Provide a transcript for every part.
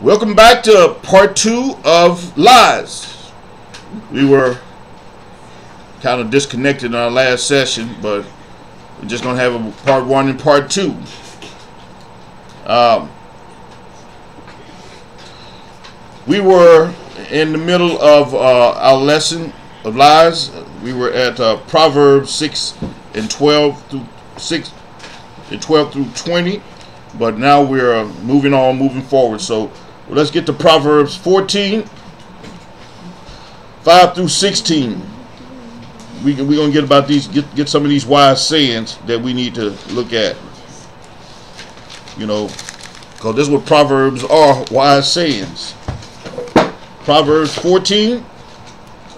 Welcome back to part two of Lies. We were kind of disconnected in our last session, but we're just going to have a part one and part two. Um, we were in the middle of uh, our lesson of lies. We were at uh, Proverbs 6 and 12 through 6 and 12 through 20, but now we're uh, moving on, moving forward. So let's get to Proverbs 14, 5 through 16. We we're gonna get about these, get get some of these wise sayings that we need to look at. You know, because this is what Proverbs are, wise sayings. Proverbs 14,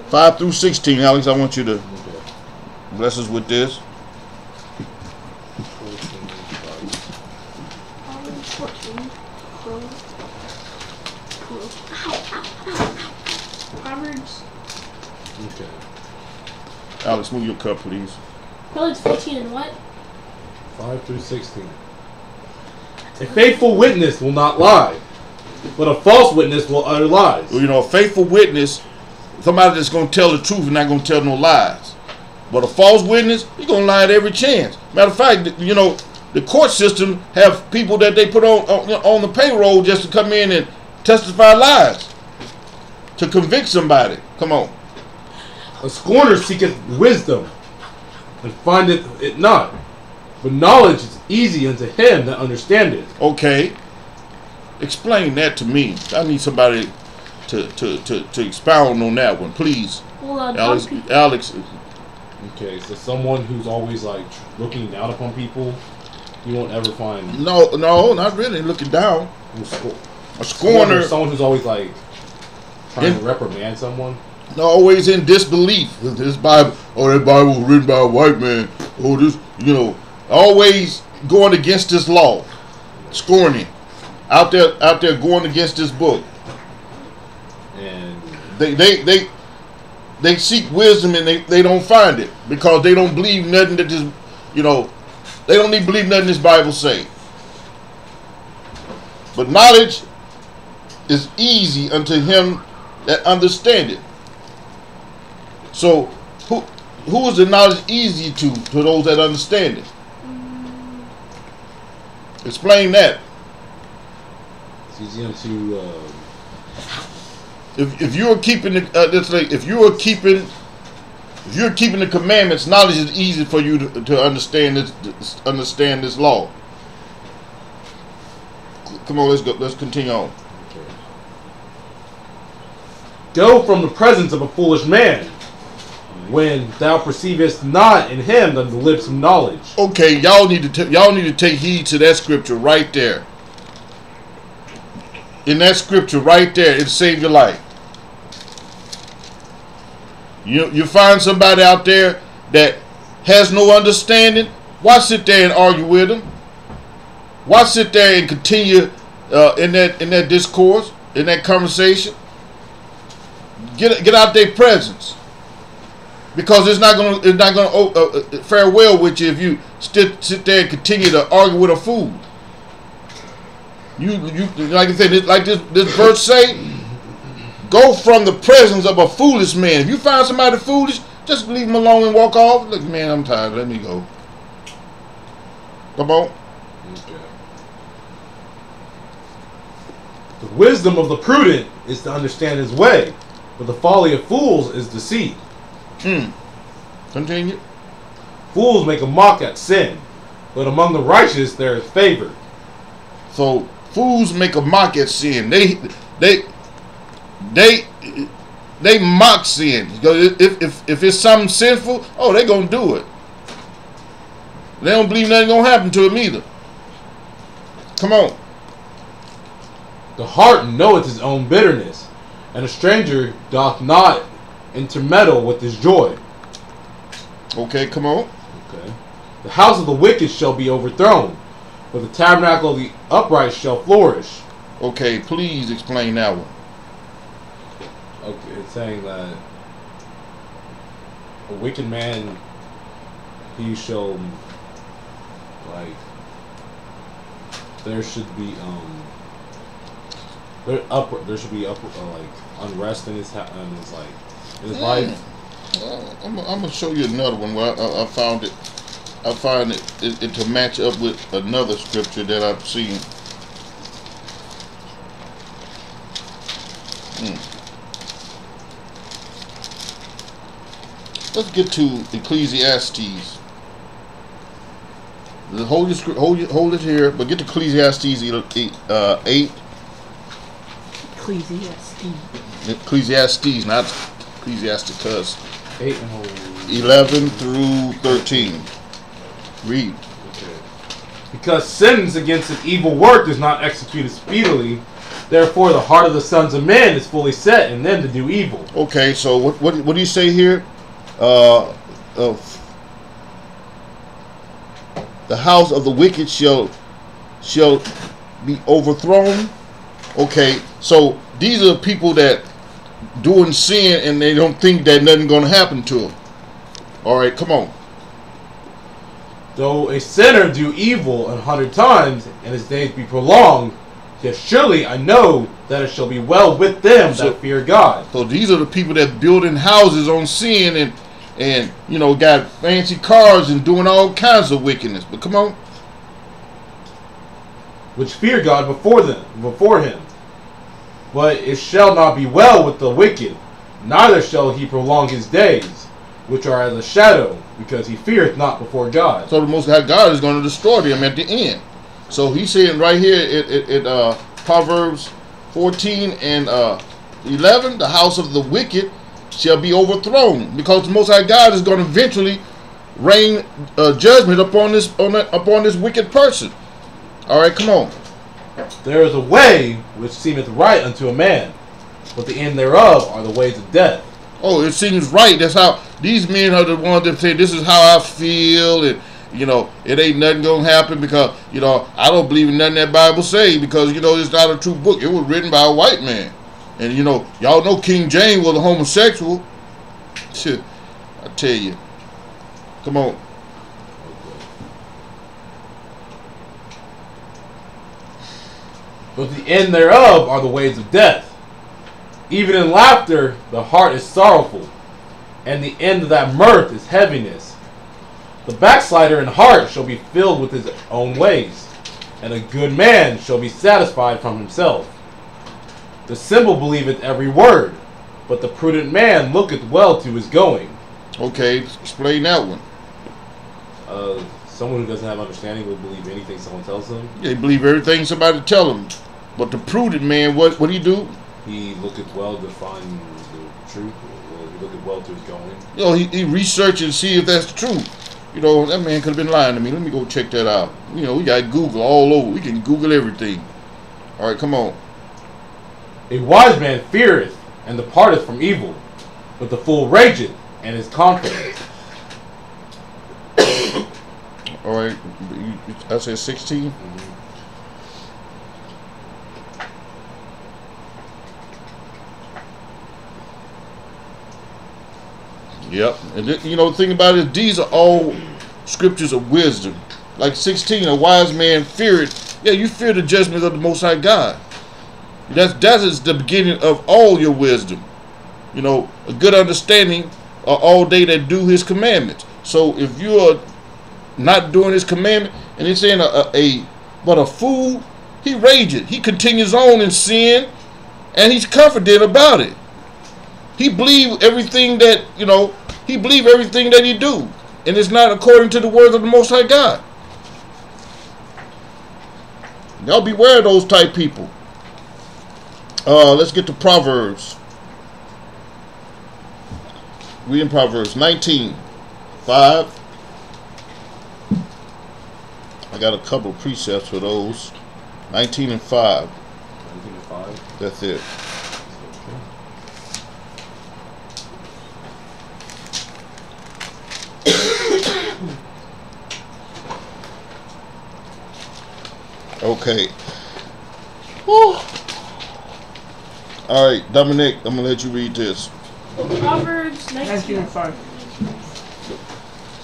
5 through 16. Alex, I want you to bless us with this. Proverbs 14. Proverbs, Okay. Alex, move your cup, please. Proverbs 14 and what? 5 through 16. A faithful witness will not lie, but a false witness will utter lies. Well, you know, a faithful witness, somebody that's going to tell the truth and not going to tell no lies. But a false witness, he's going to lie at every chance. Matter of fact, you know, the court system have people that they put on, on on the payroll just to come in and testify lies to convict somebody. Come on. A scorner seeketh wisdom, and findeth it not. But knowledge is easy unto him that understandeth. Okay. Explain that to me. I need somebody to, to, to, to expound on that one, please. Well, uh, Alex. Alex, Okay, so someone who's always like looking down upon people, you won't ever find. no, no, not really looking down. who's sco- A Someone, scorner, someone who's always like trying In- to reprimand someone. Always in disbelief. This Bible, oh, that Bible was written by a white man. Oh, this, you know, always going against this law, scorning, out there, out there going against this book. And They, they, they, they seek wisdom and they, they don't find it because they don't believe nothing that this, you know, they don't even believe nothing this Bible say. But knowledge is easy unto him that understandeth. So, who who is the knowledge easy to to those that understand it? Explain that. it's easy unto. Uh, If if you are keeping the uh, let's if you are keeping if you're keeping the commandments, knowledge is easy for you to, to understand this, this understand this law. Come on, let's go. Let's continue on. Go from the presence of a foolish man, when thou perceivest not in him the lips of knowledge. Okay, y'all need to y'all need to take heed to that scripture right there. In that scripture right there, it saved your life. You you find somebody out there that has no understanding. Why sit there and argue with them? Why sit there and continue uh, in that in that discourse, in that conversation? Get get out their presence because it's not gonna it's not gonna uh, uh, fare well with you if you sit sit there and continue to argue with a fool. You you like I said, like this this verse say, go from the presence of a foolish man. If you find somebody foolish, just leave them alone and walk off. Look, man, I'm tired. Let me go. Come on. The wisdom of the prudent is to understand his way, but the folly of fools is deceit. Hmm. Continue. Fools make a mock at sin, but among the righteous there is favor. So fools make a mock at sin. They they they they mock sin. If if if it's something sinful, oh, they gonna do it. They don't believe nothing gonna happen to them either. Come on. The heart knoweth his own bitterness, and a stranger doth not intermeddle with his joy. Okay, come on. Okay. The house of the wicked shall be overthrown, but the tabernacle of the upright shall flourish. Okay, please explain that one. Okay, it's saying that a wicked man, he shall, like, there should be, um, There upward. There should be upward, uh, like unrest in his in his like in Mm. life. I'm, I'm gonna show you another one where I, I found it. I find it, it, it to match up with another scripture that I've seen. Hmm. Let's get to Ecclesiastes. Hold your, scr- hold, your, hold it here, but get to Ecclesiastes eight, uh, 8 Ecclesiastes. Ecclesiastes, not Ecclesiasticus. Eight and 11 through 13. Read. Okay. Because sentence against an evil work is not executed speedily, therefore the heart of the sons of men is fully set in them to do evil. Okay, so what what, what do you say here? Uh, of the house of the wicked shall shall be overthrown. Okay, so these are people that doing sin and they don't think that nothing going to happen to them. All right, come on. Though a sinner do evil an hundred times, and his days be prolonged, yet surely I know that it shall be well with them So- that fear God. So these are the people that building houses on sin and and you know got fancy cars and doing all kinds of wickedness. But come on. which fear God before them, before him. But it shall not be well with the wicked, neither shall he prolong his days, which are as a shadow, because he feareth not before God. So the Most High God is going to destroy them at the end. So he's saying right here at, at, at uh, Proverbs 14 and uh, 11, the house of the wicked shall be overthrown because the Most High God is going to eventually rain uh, judgment upon this on upon this wicked person. All right, come on. There is a way which seemeth right unto a man, but the end thereof are the ways of death. Oh, it seems right. That's how these men are the ones that say this is how I feel, and you know it ain't nothing gonna happen because you know I don't believe in nothing that Bible say because you know it's not a true book. It was written by a white man, and you know y'all know King James was a homosexual. Shit, I tell you. Come on. But the end thereof are the ways of death. Even in laughter, the heart is sorrowful, and the end of that mirth is heaviness. The backslider in heart shall be filled with his own ways, and a good man shall be satisfied from himself. The simple believeth every word, but the prudent man looketh well to his going. Okay, explain that one. Uh, someone who doesn't have understanding will believe anything someone tells them. They believe everything somebody tell them, but the prudent man, what what he do? He looketh well to find the truth. He looketh well to his going. You know, he, he research and see if that's true. You know, that man could have been lying to me. Let me go check that out. You know, we got Google all over. We can Google everything. All right, come on. A wise man feareth and departeth from evil, but the fool rageth and is confident. All right, I said 16. Yep, and th- you know the thing about it, these are all scriptures of wisdom. Like 16, a wise man feareth. Yeah, you fear the judgment of the Most High God. That's that is the beginning of all your wisdom. You know, a good understanding are all they that do His commandments. So if you are not doing His commandment, and he's saying a, a, a but a fool, he rages, he continues on in sin, and he's confident about it. He believe everything that you know. He believe everything that he do, and it's not according to the words of the Most High God. Y'all beware of those type people. Uh, let's get to Proverbs. We in Proverbs 19, 5. I got a couple of precepts for those. 19 and 5. 19 to 5. That's it. Okay. Whew. All right, Dominic, I'm gonna let you read this. Proverbs 19 19. and 5.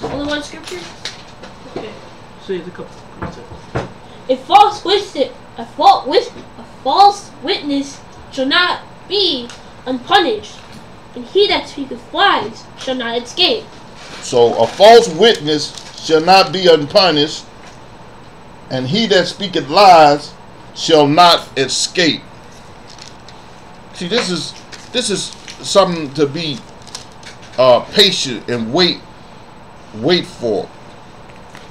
Only one scripture? Okay. So there's a couple. That's it. A false witness, a false witness, a false witness shall not be unpunished, and he that speaketh lies shall not escape. So a false witness shall not be unpunished, and he that speaketh lies shall not escape. See, this is this is something to be uh, patient and wait wait for,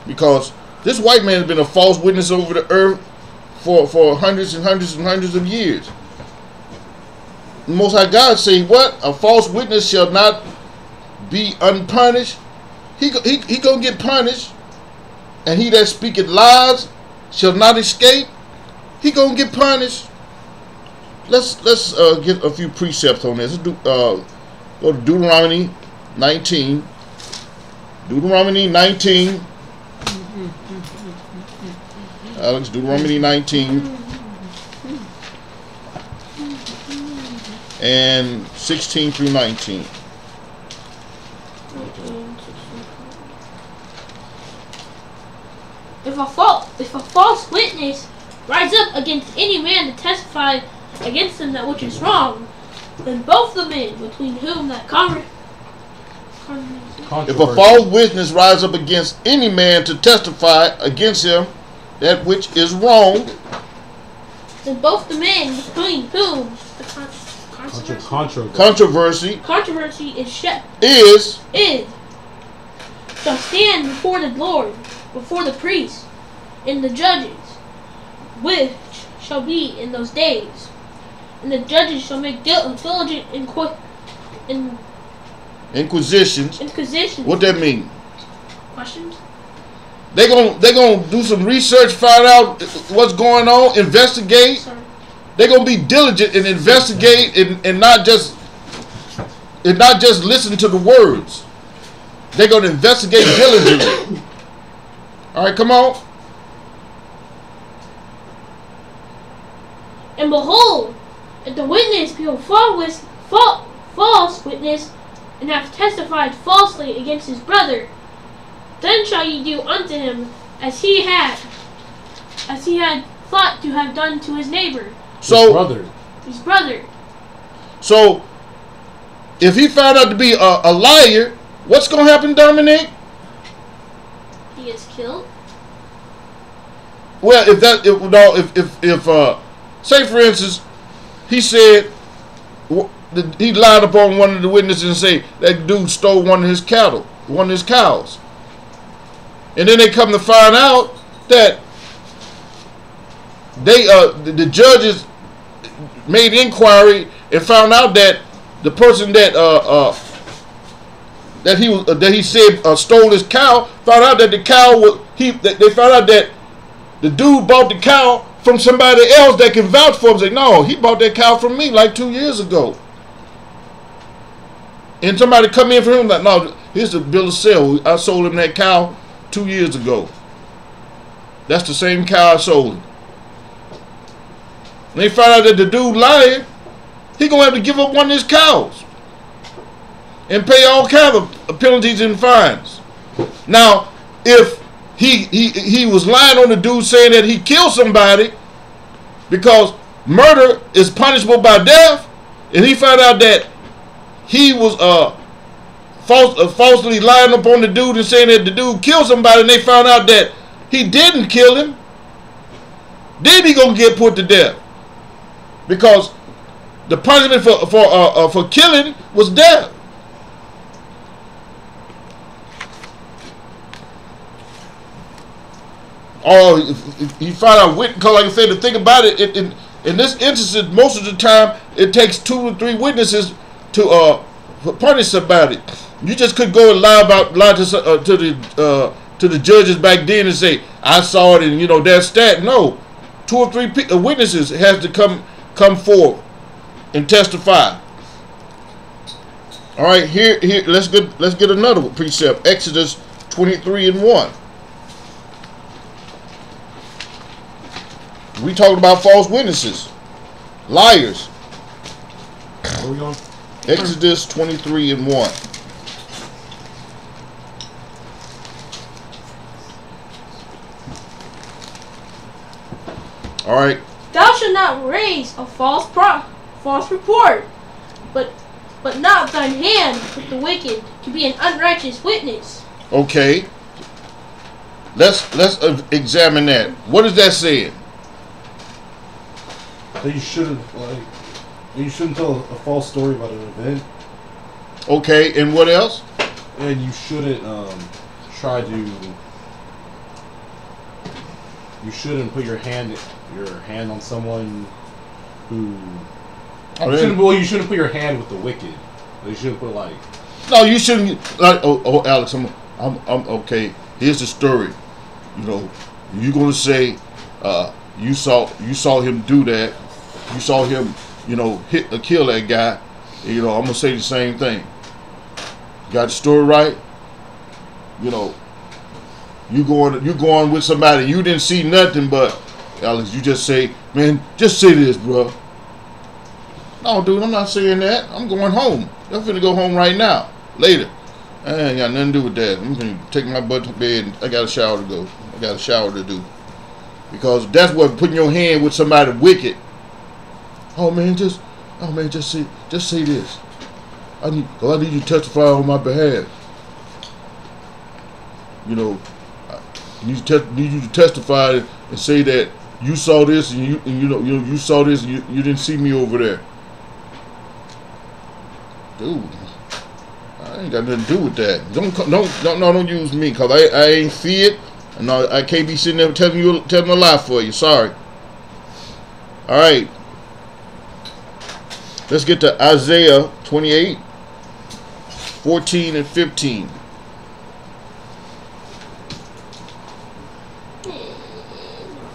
because this white man has been a false witness over the earth for for hundreds and hundreds and hundreds of years. Most High God say, "What a false witness shall not be unpunished." He he he gonna get punished, and he that speaketh lies shall not escape. He gonna get punished. Let's let's uh, get a few precepts on this. Let's do, uh, go to Deuteronomy 19. Deuteronomy 19. Alex, Deuteronomy 19 and 16 through 19. If a false if a false witness rise up against any man to testify against him that which is wrong, then both the men between whom that conver- conversation If a false witness rise up against any man to testify against him that which is wrong, then both the men between whom the con- Contra- controversy, controversy. controversy controversy is shed is is shall stand before the Lord, before the priests and the judges, which shall be in those days. And the judges shall make diligent inquiry. in inquisitions. inquisitions. What that mean? questions? They gon' they gonna do some research, find out what's going on, investigate. Sorry. They're gonna be diligent and investigate and, and not just and not just listen to the words. They're gonna investigate diligently. All right, come on. And behold, if the witness be a false, false witness, and hath testified falsely against his brother, then shall ye do unto him as he had, as he had thought to have done to his neighbor, So his brother. his brother. so if he found out to be a, a liar, what's gonna happen, Dominic? He is killed. Well, if that if no, if if if uh, say for instance, he said the- he lied upon one of the witnesses and say that dude stole one of his cattle, one of his cows, and then they come to find out that they uh the, the judges made inquiry and found out that the person that uh uh that he uh, that he said uh, stole his cow found out that the cow was he that they found out that the dude bought the cow from somebody else that can vouch for him. Say, no, he bought that cow from me like two years ago. And somebody come in for him like, no, here's the bill of sale. I sold him that cow two years ago. That's the same cow I sold him. And they found out that the dude lying. He gonna have to give up one of his cows and pay all kind of penalties and fines. Now, if he he he was lying on the dude saying that he killed somebody because murder is punishable by death, and he found out that he was uh, false, uh falsely lying upon the dude and saying that the dude killed somebody, and they found out that he didn't kill him, then he gonna get put to death because the punishment for for uh, uh, for killing was death. Oh, you find out witness, because like I said, the thing about it, it, in in this instance, most of the time, it takes two or three witnesses to uh punish somebody. You just could go and lie about lie to uh, to the uh, to the judges back then and say I saw it and you know that's that. No, two or three uh, witnesses has to come come forward and testify. All right, here here let's get let's get another precept. Exodus twenty three and one. We talking about false witnesses, liars. Where we going? Exodus 23 and 1. All right. Thou shalt not raise a false pro- false report, but but not thine hand with the wicked to be an unrighteous witness. Okay. Let's let's uh, examine that. What is that saying? That you shouldn't like. You shouldn't tell a false story about an event, Okay, and what else? and you shouldn't um, try to. You shouldn't put your hand your hand on someone who. Oh, You shouldn't, well, you shouldn't put your hand with the wicked. You shouldn't put like. No, you shouldn't. Like, oh, oh, Alex, I'm, I'm, I'm okay. Here's the story. You know, you're gonna say, uh, you saw, you saw him do that. You saw him, you know, hit or kill that guy. You know, I'm gonna say the same thing. Got the story right? You know, you going, you going with somebody you didn't see nothing, but Alex, you just say, man, just say this, bro. No, dude, I'm not saying that. I'm going home. I'm finna go home right now. Later. I ain't got nothing to do with that. I'm gonna take my butt to bed. I got a shower to go. I got a shower to do. Because that's what putting your hand with somebody wicked. Oh man, just oh man, just say just say this. I need cause I need you to testify on my behalf. You know, I need, to need you to testify and say that you saw this and you and you know you, you saw this and you, you didn't see me over there. Dude, I ain't got nothing to do with that. Don't don't don't no don't use me because I, I ain't see it and I, I can't be sitting there telling you telling a lie for you. Sorry. All right. Let's get to Isaiah 28, 14 and 15.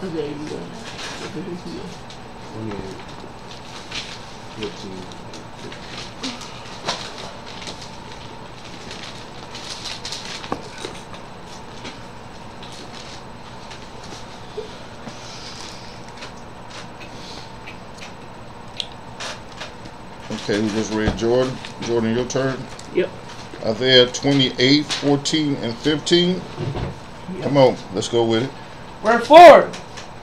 Okay, you go. 28, 15. Okay, we just read Jordan. Jordan, your turn. Yep. Isaiah 28, 14 and 15. Come on, let's go with it. Wherefore,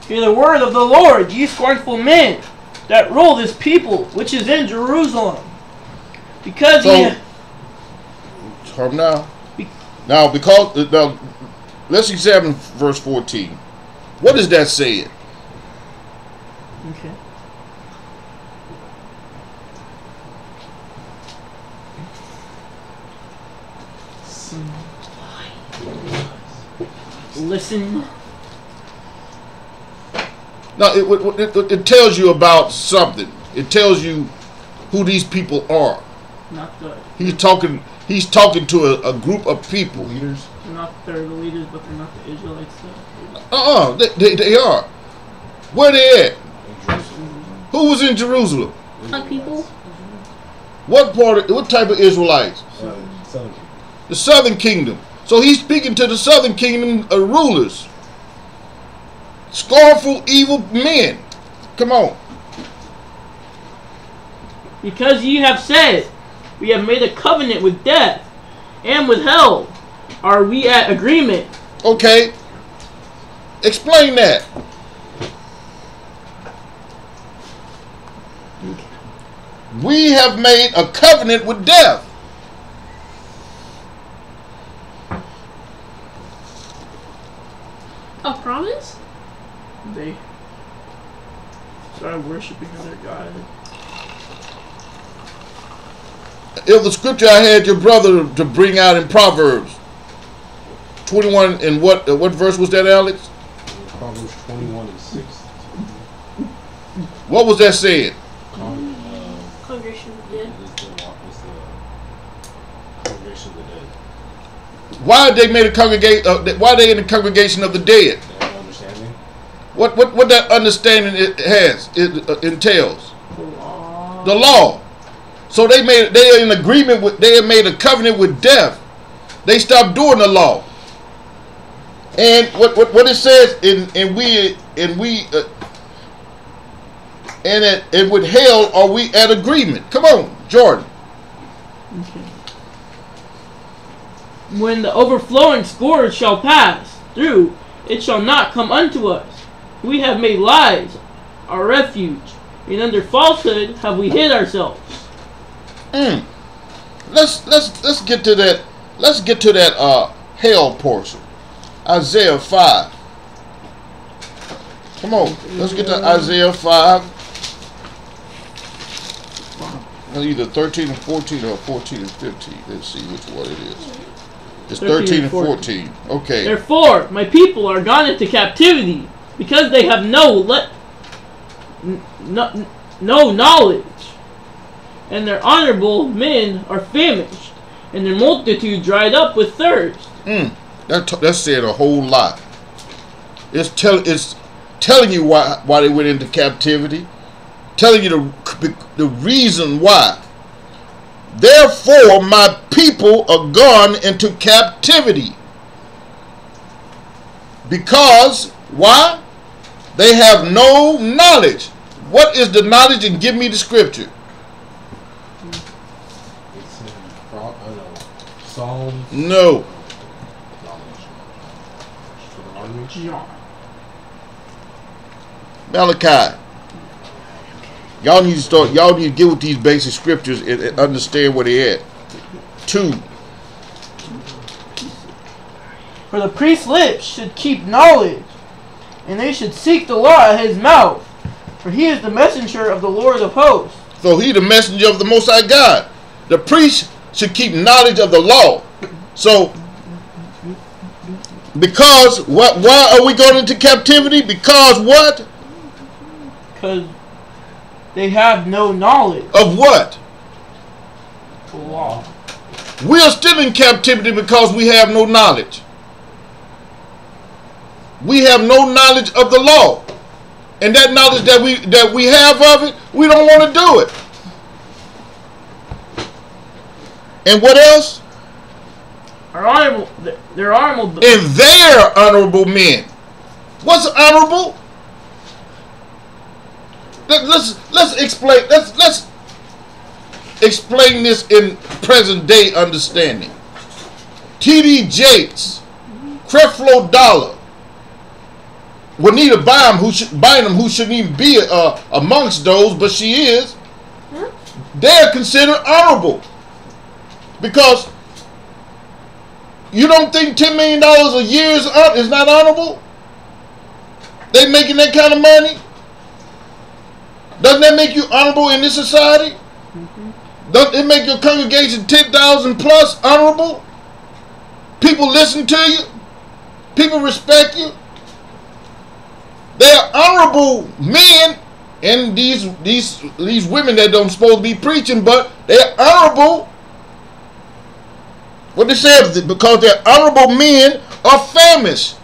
hear the word of the Lord, ye scornful men, that rule this people which is in Jerusalem. Because So- ye From now. Be- Now, because now, let's examine verse 14. What is that saying? Okay. Listen, Now, it, it, it, it tells you about something. It tells you who these people are. not the He's talking. He's talking to a, a group of people. Leaders. they're not they're the leaders, but they're not the Israelites. So. Uh-uh. They, they, they are. Where they at? Who was in Jerusalem? Black people. What part? Of, what type of Israelites? Uh, Southern The Southern Kingdom. So he's speaking to the Southern Kingdom uh, rulers. Scornful, evil men. Come on. Because you have said, We have made a covenant with death, and with hell. Are we at agreement? Okay. Explain that. We have made a covenant with death. A promise? They started worshiping other god. If the scripture I had your brother to bring out in Proverbs 21 and what uh, what verse was that, Alex? Proverbs 21 and 6. What was that saying? Con- uh, Congregation of the Dead. what is the walk? What's the congregation of the Why they made a congregate? Uh, why they in the congregation of the dead? What what what that understanding it has it uh, entails The law. So they made they are in agreement with they made a covenant with death. They stopped doing the law. And what what, what it says in and we and we uh, and it, and with hell are we at agreement? Come on, Jordan. Okay. When the overflowing scourge shall pass through, it shall not come unto us. We have made lies our refuge, and under falsehood have we hid ourselves. Mm. Let's let's let's get to that. Let's get to that uh hell portion. Isaiah five. Come on, let's get to Isaiah five. Either thirteen and fourteen or fourteen and fifteen. Let's see which one it is. It's 13 thirteen and and 14. fourteen. Okay. Therefore, my people are gone into captivity, because they have no let no, no knowledge, and their honorable men are famished, and their multitude dried up with thirst. Mm, that t- that said a whole lot. It's tell it's telling you why why they went into captivity, telling you the the reason why. Therefore, my people are gone into captivity. Because why? They have no knowledge. What is the knowledge? And give me the scripture. It's in Pro- I know, Psalms. No. Malachi. Y'all need to start. Y'all need to get with these basic scriptures and, and understand where they at. Two. For the priest's lips should keep knowledge, and they should seek the law at his mouth, for he is the messenger of the Lord of hosts. So he the messenger of the Most High God. The priest should keep knowledge of the law. So because what? Why are we going into captivity? Because what? Because they have no knowledge Of what? the law. We are still in captivity because we have no knowledge. We have no knowledge of the law. And that knowledge that we that we have of it, we don't want to do it. And what else? Our honorable, their honorable, And their honorable men. What's honorable? Let, let's let's explain. Let's let's explain this in present day understanding. T.D. Jakes, Creflo Dollar, Juanita Bynum, who should Bynum, who shouldn't even be uh, amongst those, but she is. Huh? They're considered honorable because you don't think ten million dollars a year is, hon- is not honorable? They making that kind of money. Doesn't that make you honorable in this society? Mm-hmm. Doesn't it make your congregation ten thousand plus honorable? People listen to you. People respect you. They're honorable men, and these these these women that don't supposed to be preaching, but they're honorable. What they say is because they're honorable men are famished.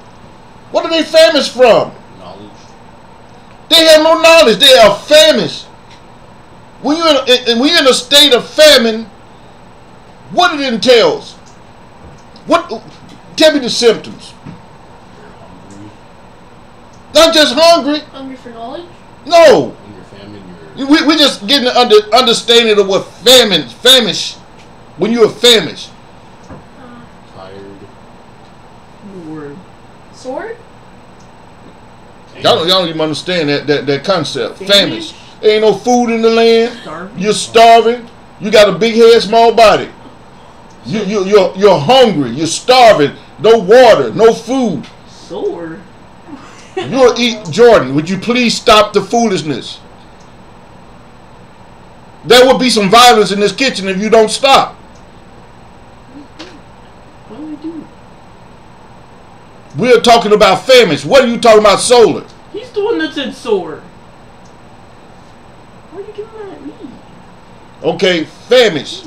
What are they famished from? Knowledge. They have no knowledge. They are famished. When you're in, in- when you're in a state of famine, what it entails? What? Tell me the symptoms. You're hungry. Not just hungry. Hungry for knowledge? No, When you're famine, you're we we just getting the under understanding of what famine, famish. When you're famished, Uh, tired. word. sword? Y'all don't, y'all don't even understand that that, that concept. There ain't no food in the land. Starving. You're starving. You got a big head, small body. You you you're you're hungry. You're starving. No water. No food. Sword. You'll eat Jordan. Would you please stop the foolishness? There will be some violence in this kitchen if you don't stop. What do we do? We're talking about famished. What are you talking about solar? He's the one that said sword. Why are you giving that at me? Okay, famished.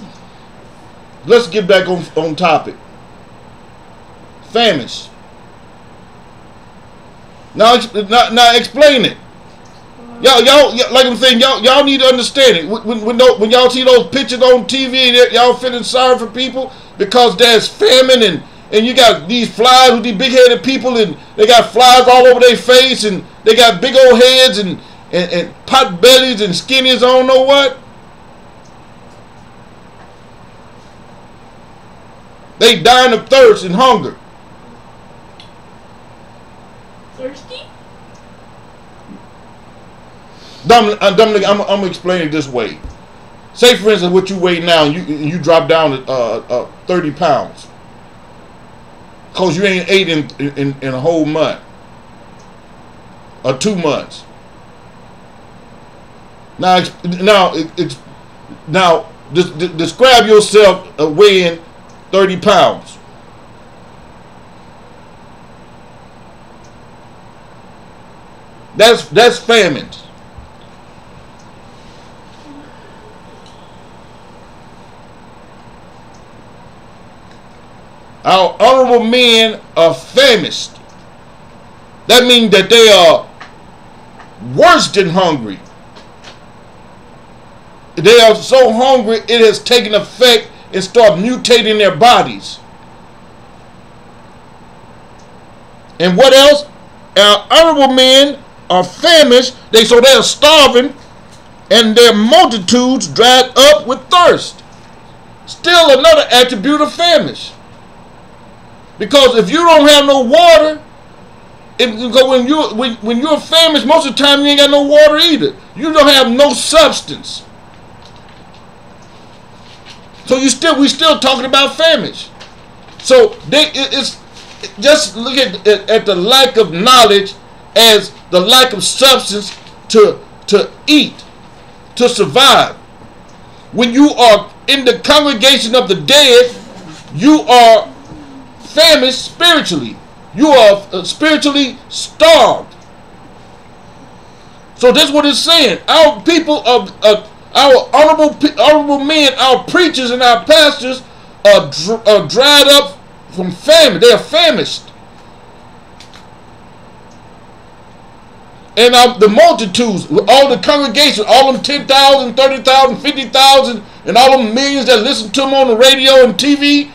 Let's get back on, on topic. Famished. Now, now, now explain it. Uh, y'all, y'all, like I'm saying, y'all, y'all need to understand it. When, when, when, y'all see those pictures on TV, and y'all feeling sorry for people because there's famine and and you got these flies with these big-headed people and they got flies all over their face and they got big old heads and and, and pot bellies and skinnies. I don't know what. They dying of thirst and hunger. Thirsty? Dominic, uh, I'm, I'm gonna it this way. Say, for instance, what you weigh now, and you you drop down to uh, uh, 30 pounds, cause you ain't ate in, in in a whole month or two months. Now, now, it's now describe yourself weighing 30 pounds. That's that's famine. Our honorable men are famished. That means that they are worse than hungry. They are so hungry it has taken effect and start mutating their bodies. And what else? Our honorable men are famished. They so they are starving, and their multitudes dried up with thirst. Still another attribute of famish. Because if you don't have no water, if, because when you when, when you're famished, most of the time you ain't got no water either. You don't have no substance. So you still we still talking about famished. So they it, it's just look at, at at the lack of knowledge as the lack of substance to to eat to survive. When you are in the congregation of the dead, you are famished spiritually. You are uh, spiritually starved. So this is what it's saying. Our people of uh, our honorable honorable men, our preachers and our pastors are, dr- are dried up from famine. They are famished. And uh, the multitudes, all the congregation, all them 10,000, 30,000, 50,000, and all them millions that listen to them on the radio and TV,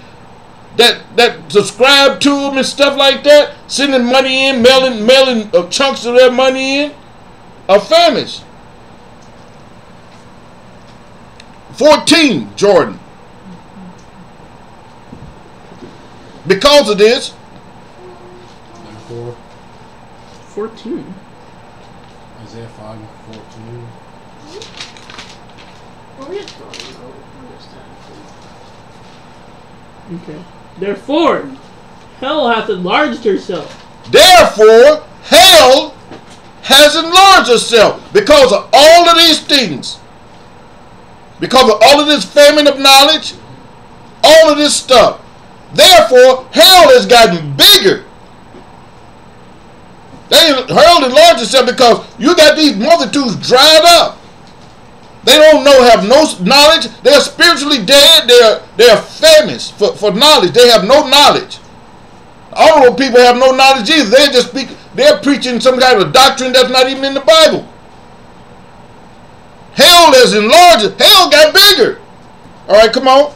that that subscribe to them and stuff like that, sending money in, mailing mailing uh, chunks of their money in, are famished. 14, Jordan. Because of this, Therefore, 14. Isaiah 5 and 14. Therefore, hell hath enlarged herself. therefore, hell has enlarged herself because of all of these things. Because of all of this famine of knowledge, all of this stuff. Therefore, hell has gotten bigger. They hell enlarged itself because you got these multitudes dried up. They don't know, have no knowledge. They're spiritually dead. They're they're famished for, for knowledge. They have no knowledge. Honorable people have no knowledge either. They just speak. They're preaching some kind of doctrine that's not even in the Bible. Hell has enlarged. Hell got bigger. All right, come on.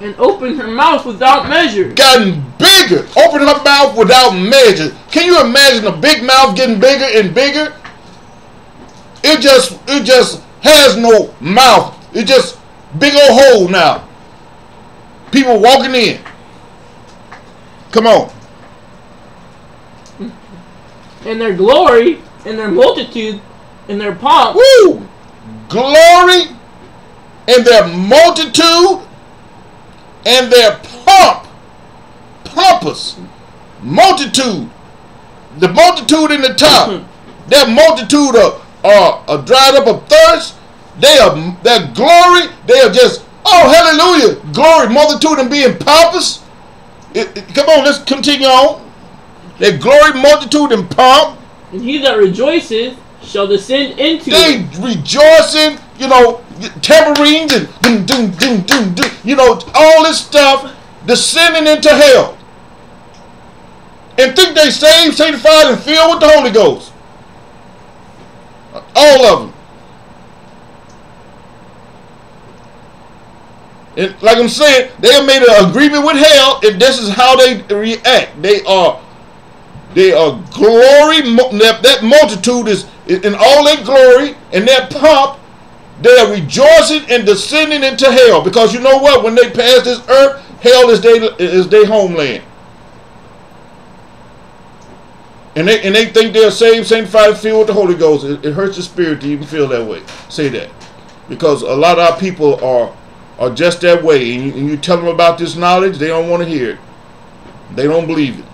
And opened her mouth without measure. Gotten bigger. Open her mouth without measure. Can you imagine a big mouth getting bigger and bigger? It just it just has no mouth. It just big old hole now. People walking in. Come on. And their glory, and their multitude, and their pomp, Woo! Glory and their multitude and their pomp. Pompous. Multitude. The multitude in the top. that multitude of are, are dried up of thirst. They are their glory. They are just oh hallelujah glory multitude and being pompous. It- it- come on, let's continue on. Their glory, multitude, and pomp. and he that rejoiceth shall descend into They it. rejoicing, you know, tambourines and ding, ding, ding, ding, ding, you know, all this stuff descending into hell. And think they saved, sanctified, and filled with the Holy Ghost. All of them. And like I'm saying, they have made an agreement with hell, if this is how they react. They are they are glory. That, multitude is in all their glory and their pomp. They are rejoicing and descending into hell because you know what? When they pass this earth, hell is their is their homeland. And they and they think they're saved, sanctified, filled with the Holy Ghost. It, it hurts the spirit to even feel that way. Say that, because a lot of our people are are just that way. And you, and you tell them about this knowledge, they don't want to hear it. They don't believe it,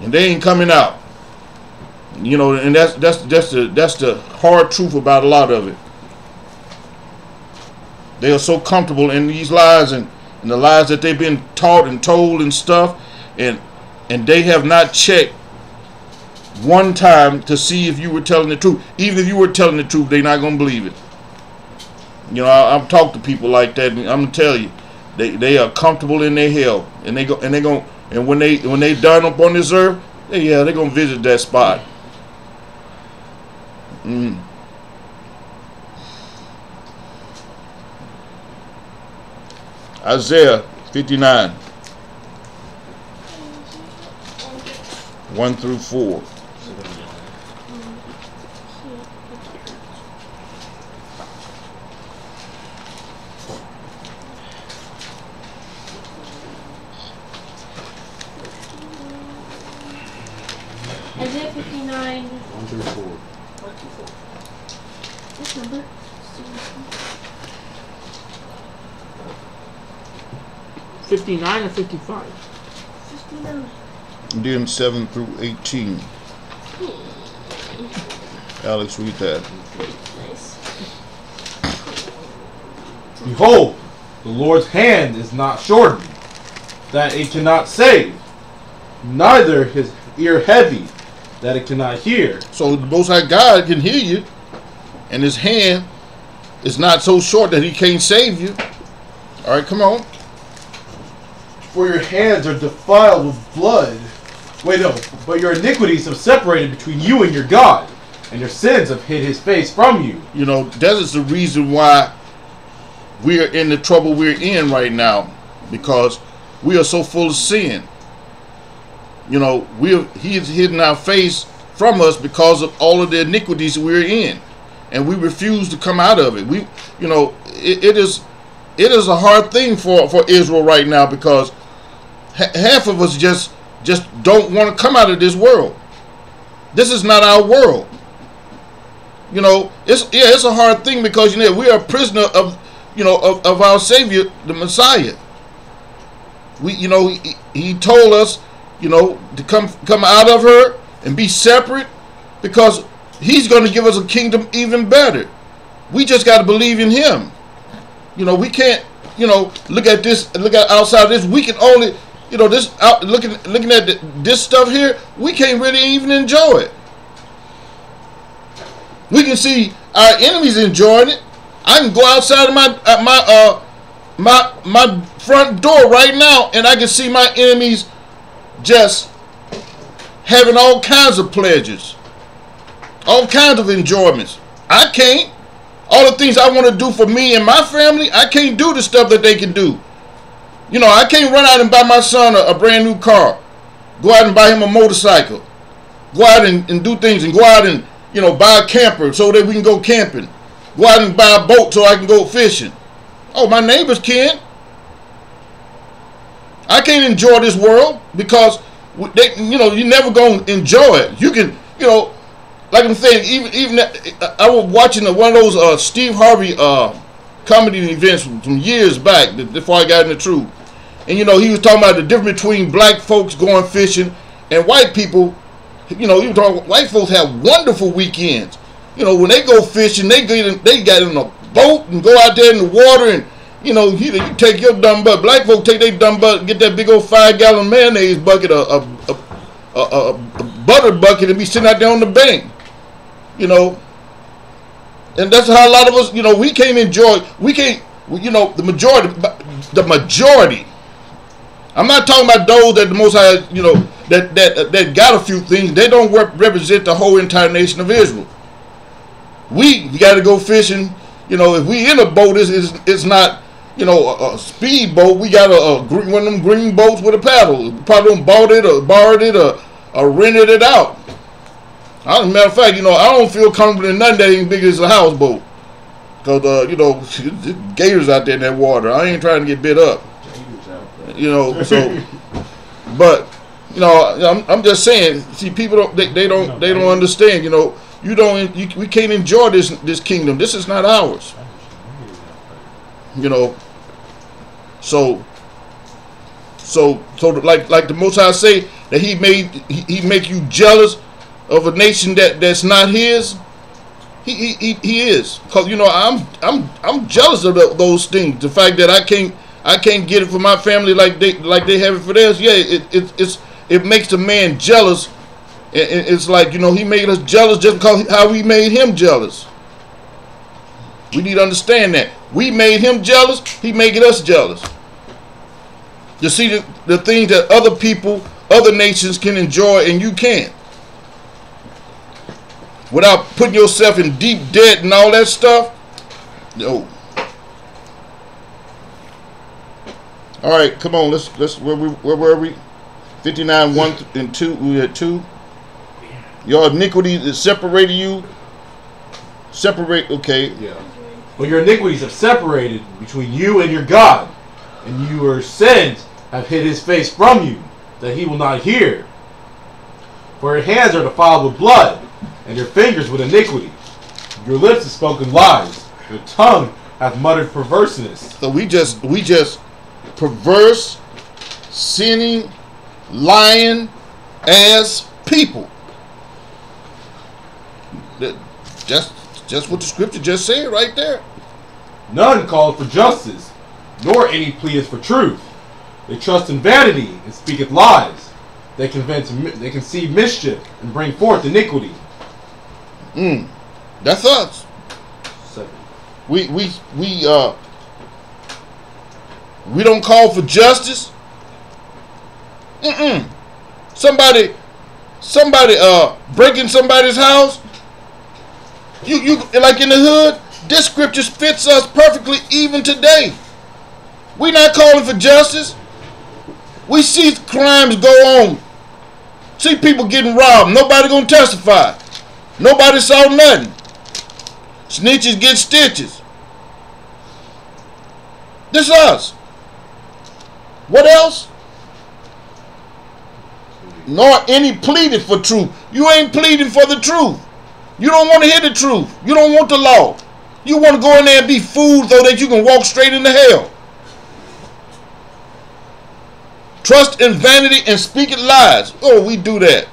and they ain't coming out. You know, and that's that's that's the that's the hard truth about a lot of it. They are so comfortable in these lies and, and the lies that they've been taught and told and stuff, and and they have not checked one time to see if you were telling the truth. Even if you were telling the truth, they're not gonna believe it. You know, I, I've talked to people like that, and I'm gonna tell you, they they are comfortable in their hell, and they go and they go and when they when they done up on this earth, they, yeah, they're gonna visit that spot. Mm. Isaiah 59, 1 through 4. Isaiah 59. One through four. This number? Fifty-nine or fifty-five. 59. And then 7 through 18. Alex, read that. Nice. Behold, the Lord's hand is not shortened, that it cannot save, neither his ear heavy, that it cannot hear. So the Most High God can hear you, and His hand is not so short that He can't save you. All right, come on. For your hands are defiled with blood. Wait, no, but your iniquities have separated between you and your God, and your sins have hid his face from you. You know that is the reason why we are in the trouble we're in right now, because we are so full of sin. You know, we He has hidden our face from us because of all of the iniquities we're in, and we refuse to come out of it. We, you know, it, it is it is a hard thing for for Israel right now because ha- half of us just just don't want to come out of this world. This is not our world. You know, it's yeah, it's a hard thing because you know we are a prisoner of you know of, of our Savior, the Messiah. We you know he, he told us you know to come come out of her and be separate because he's going to give us a kingdom even better. We just got to believe in him. You know, we can't you know look at this look at outside this. We can only you know this out looking looking at the, this stuff here. We can't really even enjoy it. We can see our enemies enjoying it. I can go outside of my uh, my uh my my front door right now, and I can see my enemies just having all kinds of pleasures, all kinds of enjoyments. I can't. All the things I want to do for me and my family, I can't do the stuff that they can do. You know, I can't run out and buy my son a, a brand new car, go out and buy him a motorcycle, go out and, and do things, and go out and you know buy a camper so that we can go camping, go out and buy a boat so I can go fishing. Oh, my neighbors can. I can't enjoy this world because they, you know, you're never gonna enjoy it. You can, you know, like I'm saying, even even I was watching one of those uh, Steve Harvey uh, comedy events from, from years back before I got in the truth, and you know he was talking about the difference between black folks going fishing and white people. You know, he was talking white folks have wonderful weekends. You know, when they go fishing, they get in, they got in a boat and go out there in the water and you know, you, you take your dumb butt. Black folk take their dumb butt, get that big old five gallon mayonnaise bucket, a, a, a, a butter bucket, and be sitting out there on the bank. You know, and that's how a lot of us, you know, we can't enjoy. We can't, you know, the majority, the majority. I'm not talking about those that the Most High, you know, that that that got a few things. They don't rep- represent the whole entire nation of Israel. We got to go fishing. You know, if we in a boat, it's, it's, it's not you know, a, a speed boat. We got a, a green, one of them green boats with a paddle. Probably bought it or borrowed it or, or rented it out. As a matter of fact, you know, I don't feel comfortable in nothing that ain't big as a houseboat. Because, uh, you know, gators out there in that water. I ain't trying to get bit up. You know, so, but, You know, I'm, I'm just saying. See, people don't they, they don't they don't understand. You know, you don't you, we can't enjoy this this kingdom. This is not ours. You know. So. So so like like the Most High say that he made he, he make you jealous of a nation that that's not his. He he, he, is because you know I'm I'm I'm jealous of tho- those things. The fact that I can't I can't get it for my family like they like they have it for theirs. Yeah, it, it it's it makes a man jealous. It, it- it's like you know he made us jealous just because how we made him jealous. We need to understand that we made him jealous. He making us jealous. You see the, the things that other people, other nations can enjoy and you can't. Without putting yourself in deep debt and all that stuff. No. All right, come on. Let's let's where we where were we? Fifty nine one and two. We had two. Your iniquity is separated you. Separate. Okay. Yeah. But your iniquities have separated between you and your God, and your sins have hid his face from you, that he will not hear. For your hands are defiled with blood, and your fingers with iniquity. Your lips have spoken lies, your tongue hath muttered perverseness. So we just we just perverse, sinning, lying as people. Just just what the scripture just said right there. None calleth for justice, nor any pleadeth for truth. They trust in vanity and speaketh lies. They convince, they conceive mischief and bring forth iniquity. Mm. That's us. Seven. We we we uh we don't call for justice. Mm-mm. Somebody somebody uh breaking somebody's house. You you like in the hood, this scripture fits us perfectly even today. We not calling for justice. We see crimes go on. See people getting robbed. Nobody gonna testify. Nobody saw nothing. Snitches get stitches. This us. What else? Nor any pleaded for truth. You ain't pleading for the truth. You don't want to hear the truth. You don't want the law. You want to go in there and be fooled so that you can walk straight into hell. Trust in vanity and speak it lies. Oh, we do that.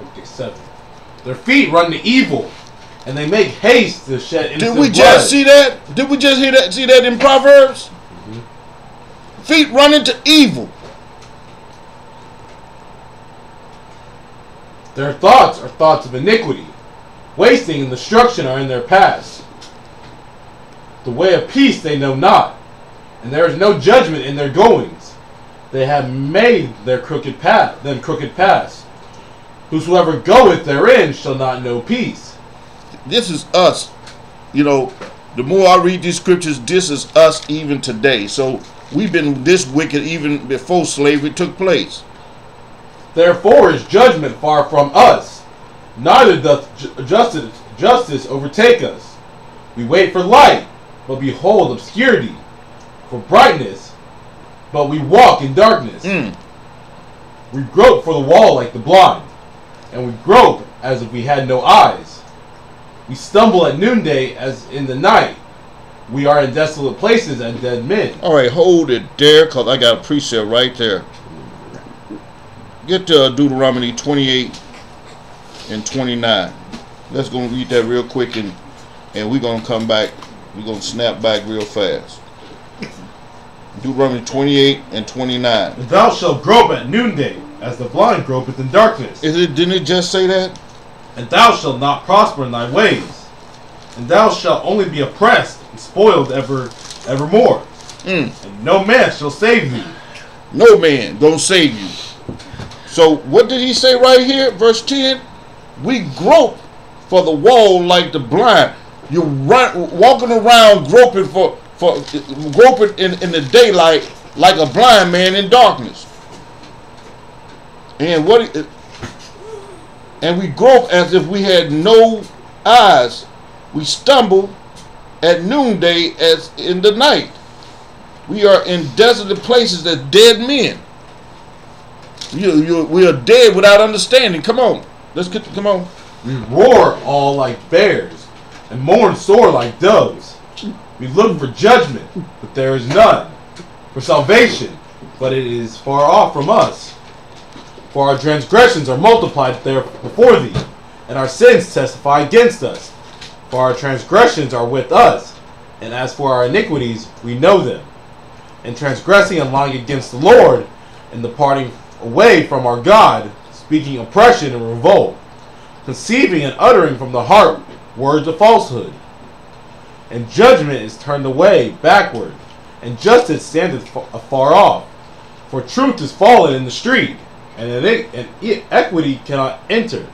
Okay, seven. Their feet run to evil, and they make haste to shed Did we blood. just see that? Did we just hear that? See that in Proverbs? Mm-hmm. Feet run into evil. Their thoughts are thoughts of iniquity. Wasting and destruction are in their paths. The way of peace they know not, and there is no judgment in their goings. They have made their crooked path, them crooked paths. Whosoever goeth therein shall not know peace. This is us. You know, the more I read these scriptures, this is us even today. So we've been this wicked even before slavery took place. Therefore is judgment far from us, neither doth justice, justice overtake us. We wait for light, but behold obscurity, for brightness, but we walk in darkness. Mm. We grope for the wall like the blind, and we grope as if we had no eyes. We stumble at noonday as in the night. We are in desolate places and dead men. All right, hold it there, cause I got a precept right there. Get to uh, Deuteronomy 28 and 29. Let's go read that real quick, and and we're gonna come back. We're gonna snap back real fast. Deuteronomy 28 and 29. And thou shalt grope at noonday, as the blind gropeth in darkness. Is it? Didn't it just say that? And thou shalt not prosper in thy ways. And thou shalt only be oppressed and spoiled ever evermore. Mm. And no man shall save thee. No man gonna save you. So what did he say right here, verse 10? We grope for the wall like the blind. You run walking around groping for for groping in, in the daylight like a blind man in darkness. And what and we grope as if we had no eyes. We stumble at noonday as in the night. We are in desolate places as dead men. You, you, we are dead without understanding. Come on. Let's get, come on. We roar all like bears and mourn sore like doves. We look for judgment, but there is none. For salvation, but it is far off from us. For our transgressions are multiplied there before thee, and our sins testify against us. For our transgressions are with us, and as for our iniquities, we know them. And transgressing and lying against the Lord, and departing away from our God, speaking oppression and revolt, conceiving and uttering from the heart words of falsehood. And judgment is turned away backward, and justice standeth afar off. For truth is fallen in the street, and, ini- and e- equity cannot enter.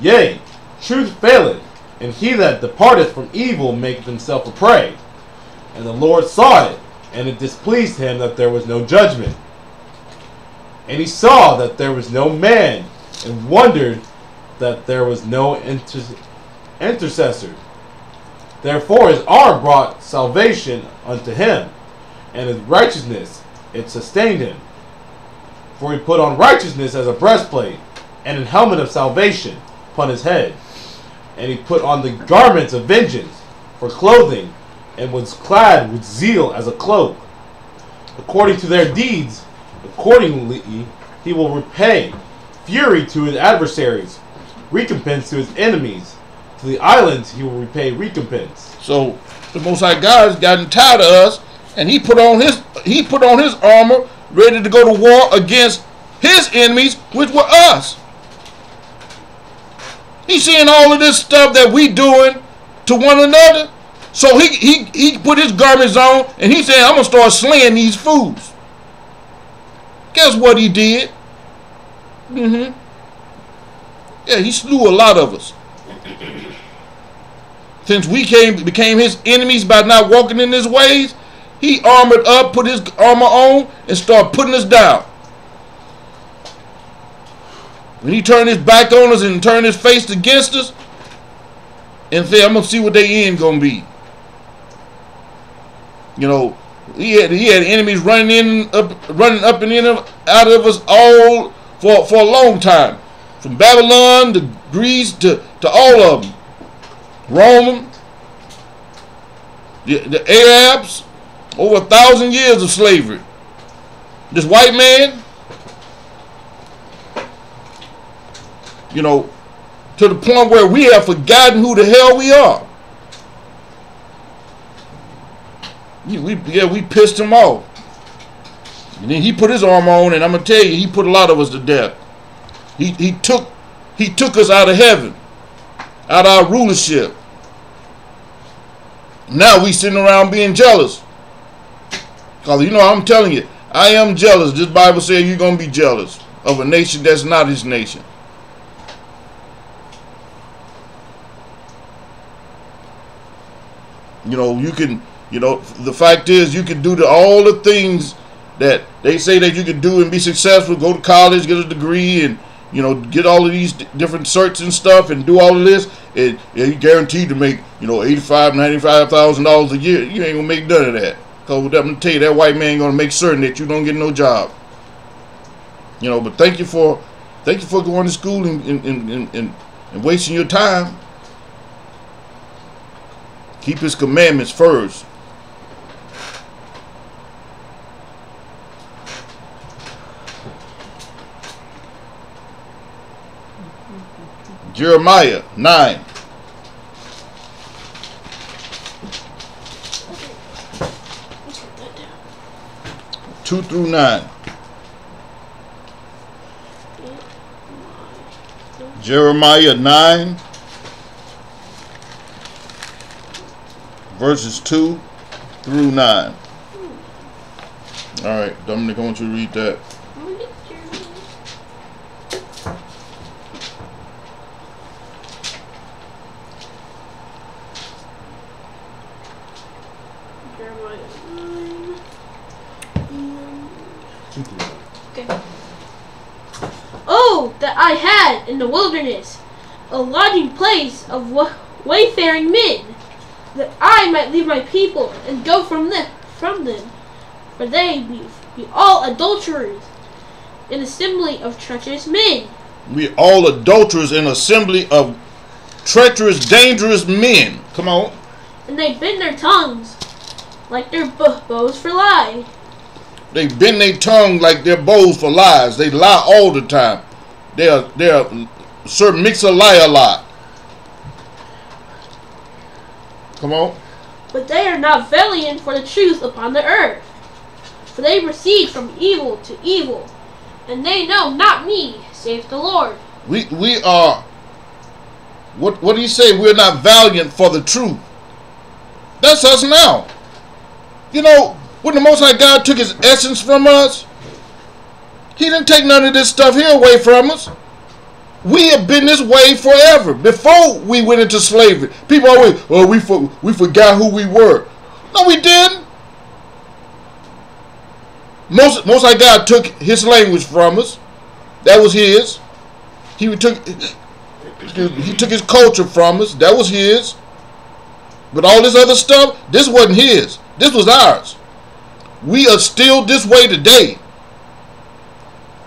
Yea, truth faileth, and he that departeth from evil maketh himself a prey. And the Lord saw it, and it displeased him that there was no judgment. And he saw that there was no man, and wondered that there was no inter- intercessor. Therefore his arm brought salvation unto him, and his righteousness it sustained him. For he put on righteousness as a breastplate, and an helmet of salvation upon his head. And he put on the garments of vengeance for clothing, and was clad with zeal as a cloak. According to their deeds, accordingly he will repay fury to his adversaries, recompense to his enemies. To the islands he will repay recompense. So the Most High God has gotten tired of us, and he put on his he put on his armor, ready to go to war against his enemies, which were us. He's seeing all of this stuff that we doing to one another. So he he he put his garments on, and he said, "I'm gonna start slaying these fools." Guess what he did? Mm-hmm. Yeah, he slew a lot of us since we came became his enemies by not walking in his ways, he armored up, put his armor on, and started putting us down. When he turned his back on us and turned his face against us, and said, "I'm gonna see what they end gonna be." You know, he had he had enemies running in up, running up and in out of us all for for a long time, from Babylon to Greece to to all of them. Roman, the, the Arabs, over a thousand years of slavery. This white man, you know, to the point where we have forgotten who the hell we are. We, yeah, we pissed him off. And then he put his arm on, and I'm gonna tell you, he put a lot of us to death. He he took he took us out of heaven, out of our rulership. Now we sitting around being jealous. Cause you know I'm telling you, I am jealous. This Bible says you're gonna be jealous of a nation that's not his nation. You know, you can you know, the fact is you can do the, all the things that they say that you can do and be successful, go to college, get a degree and you know, get all of these different certs and stuff and do all of this, and yeah, you guaranteed to make, you know, eighty-five, ninety-five thousand dollars a year. You ain't gonna make none of that. Cause I'm gonna tell you that white man gonna make certain that you don't get no job. You know, but thank you for thank you for going to school and and, and, and, and, wasting your time. Keep his commandments first. Jeremiah 9. Let's put that down. 2 through 9. Jeremiah 9, verses 2 through 9. All right, Dominic, I want you to read that. I'm gonna get Jeremiah. Jeremiah 9. And- Okay. Oh, that I had in the wilderness a lodging place of wayfaring men, that I might leave my people and go from them, from them For they be, be all adulterers, an assembly of treacherous men. We all adulterers in assembly of treacherous, dangerous men. Come on. And they bend their tongues like their bows for lie. They bend their tongue like their bows for lies. They lie all the time. They're they're Sir Mix a lie a lot. Come on. But they are not valiant for the truth upon the earth. For they proceed from evil to evil, and they know not me, save the Lord. We we are what what do you say? We're not valiant for the truth. That's us now. You know, when the Most High God took his essence from us, he didn't take none of this stuff here away from us. We have been this way forever. Before we went into slavery, people always, "Oh, we for, we forgot who we were." No, we didn't. Most Most High God took His language from us. That was His. He took He took His culture from us. That was His. But all this other stuff, this wasn't His. This was ours. We are still this way today.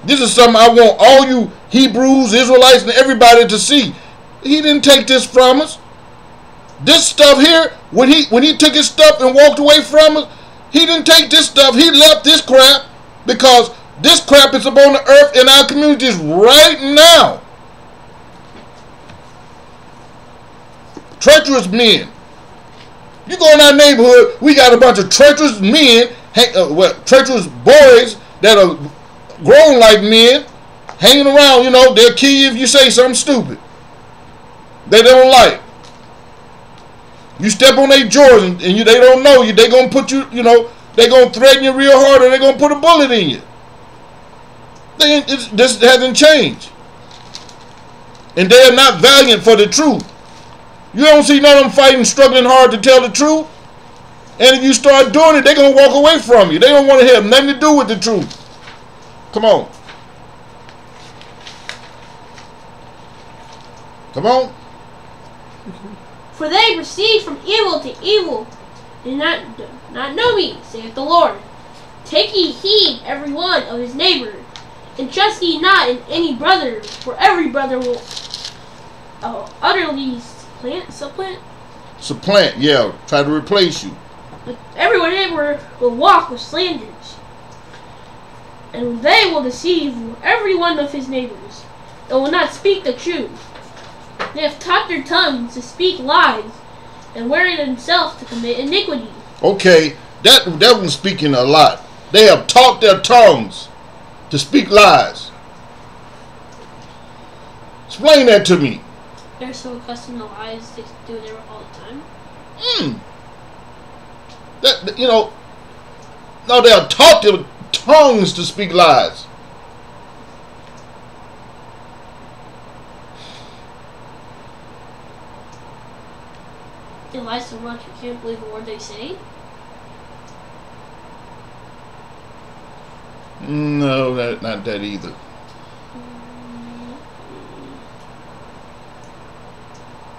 This is something I want all you Hebrews, Israelites, and everybody to see. He didn't take this from us. This stuff here, when he when he took his stuff and walked away from us, he didn't take this stuff. He left this crap because this crap is upon the earth in our communities right now. Treacherous men. You go in our neighborhood, we got a bunch of treacherous men, uh, well, treacherous boys that are grown like men, hanging around. You know, they'll kill you if you say something stupid. They don't like. You step on their drawers and, and you, they don't know you. They gonna put you. You know, they gonna threaten you real hard, or they gonna put a bullet in you. They, this hasn't changed, and they are not valiant for the truth. You don't see none of them fighting, struggling hard to tell the truth. And if you start doing it, they're gonna walk away from you. They don't want to have nothing to do with the truth. Come on. Come on. For they proceed from evil to evil, and not not know me, saith the Lord. Take ye heed every one of his neighbor, and trust ye not in any brother, for every brother will uh, utterly supplant, supplant. Supplant, yeah. Try to replace you. Every one neighbor will walk with slanders, and they will deceive every one of his neighbors, and will not speak the truth. They have taught their tongues to speak lies, and weary themselves to commit iniquity. Okay, that that one's speaking a lot. They have taught their tongues to speak lies. Explain that to me. They're so accustomed to lies, they do it all the time. Hmm. That that- you know. No, they have taught their tongues to speak lies. They lie so much you can't believe a word they say. No, that not that either.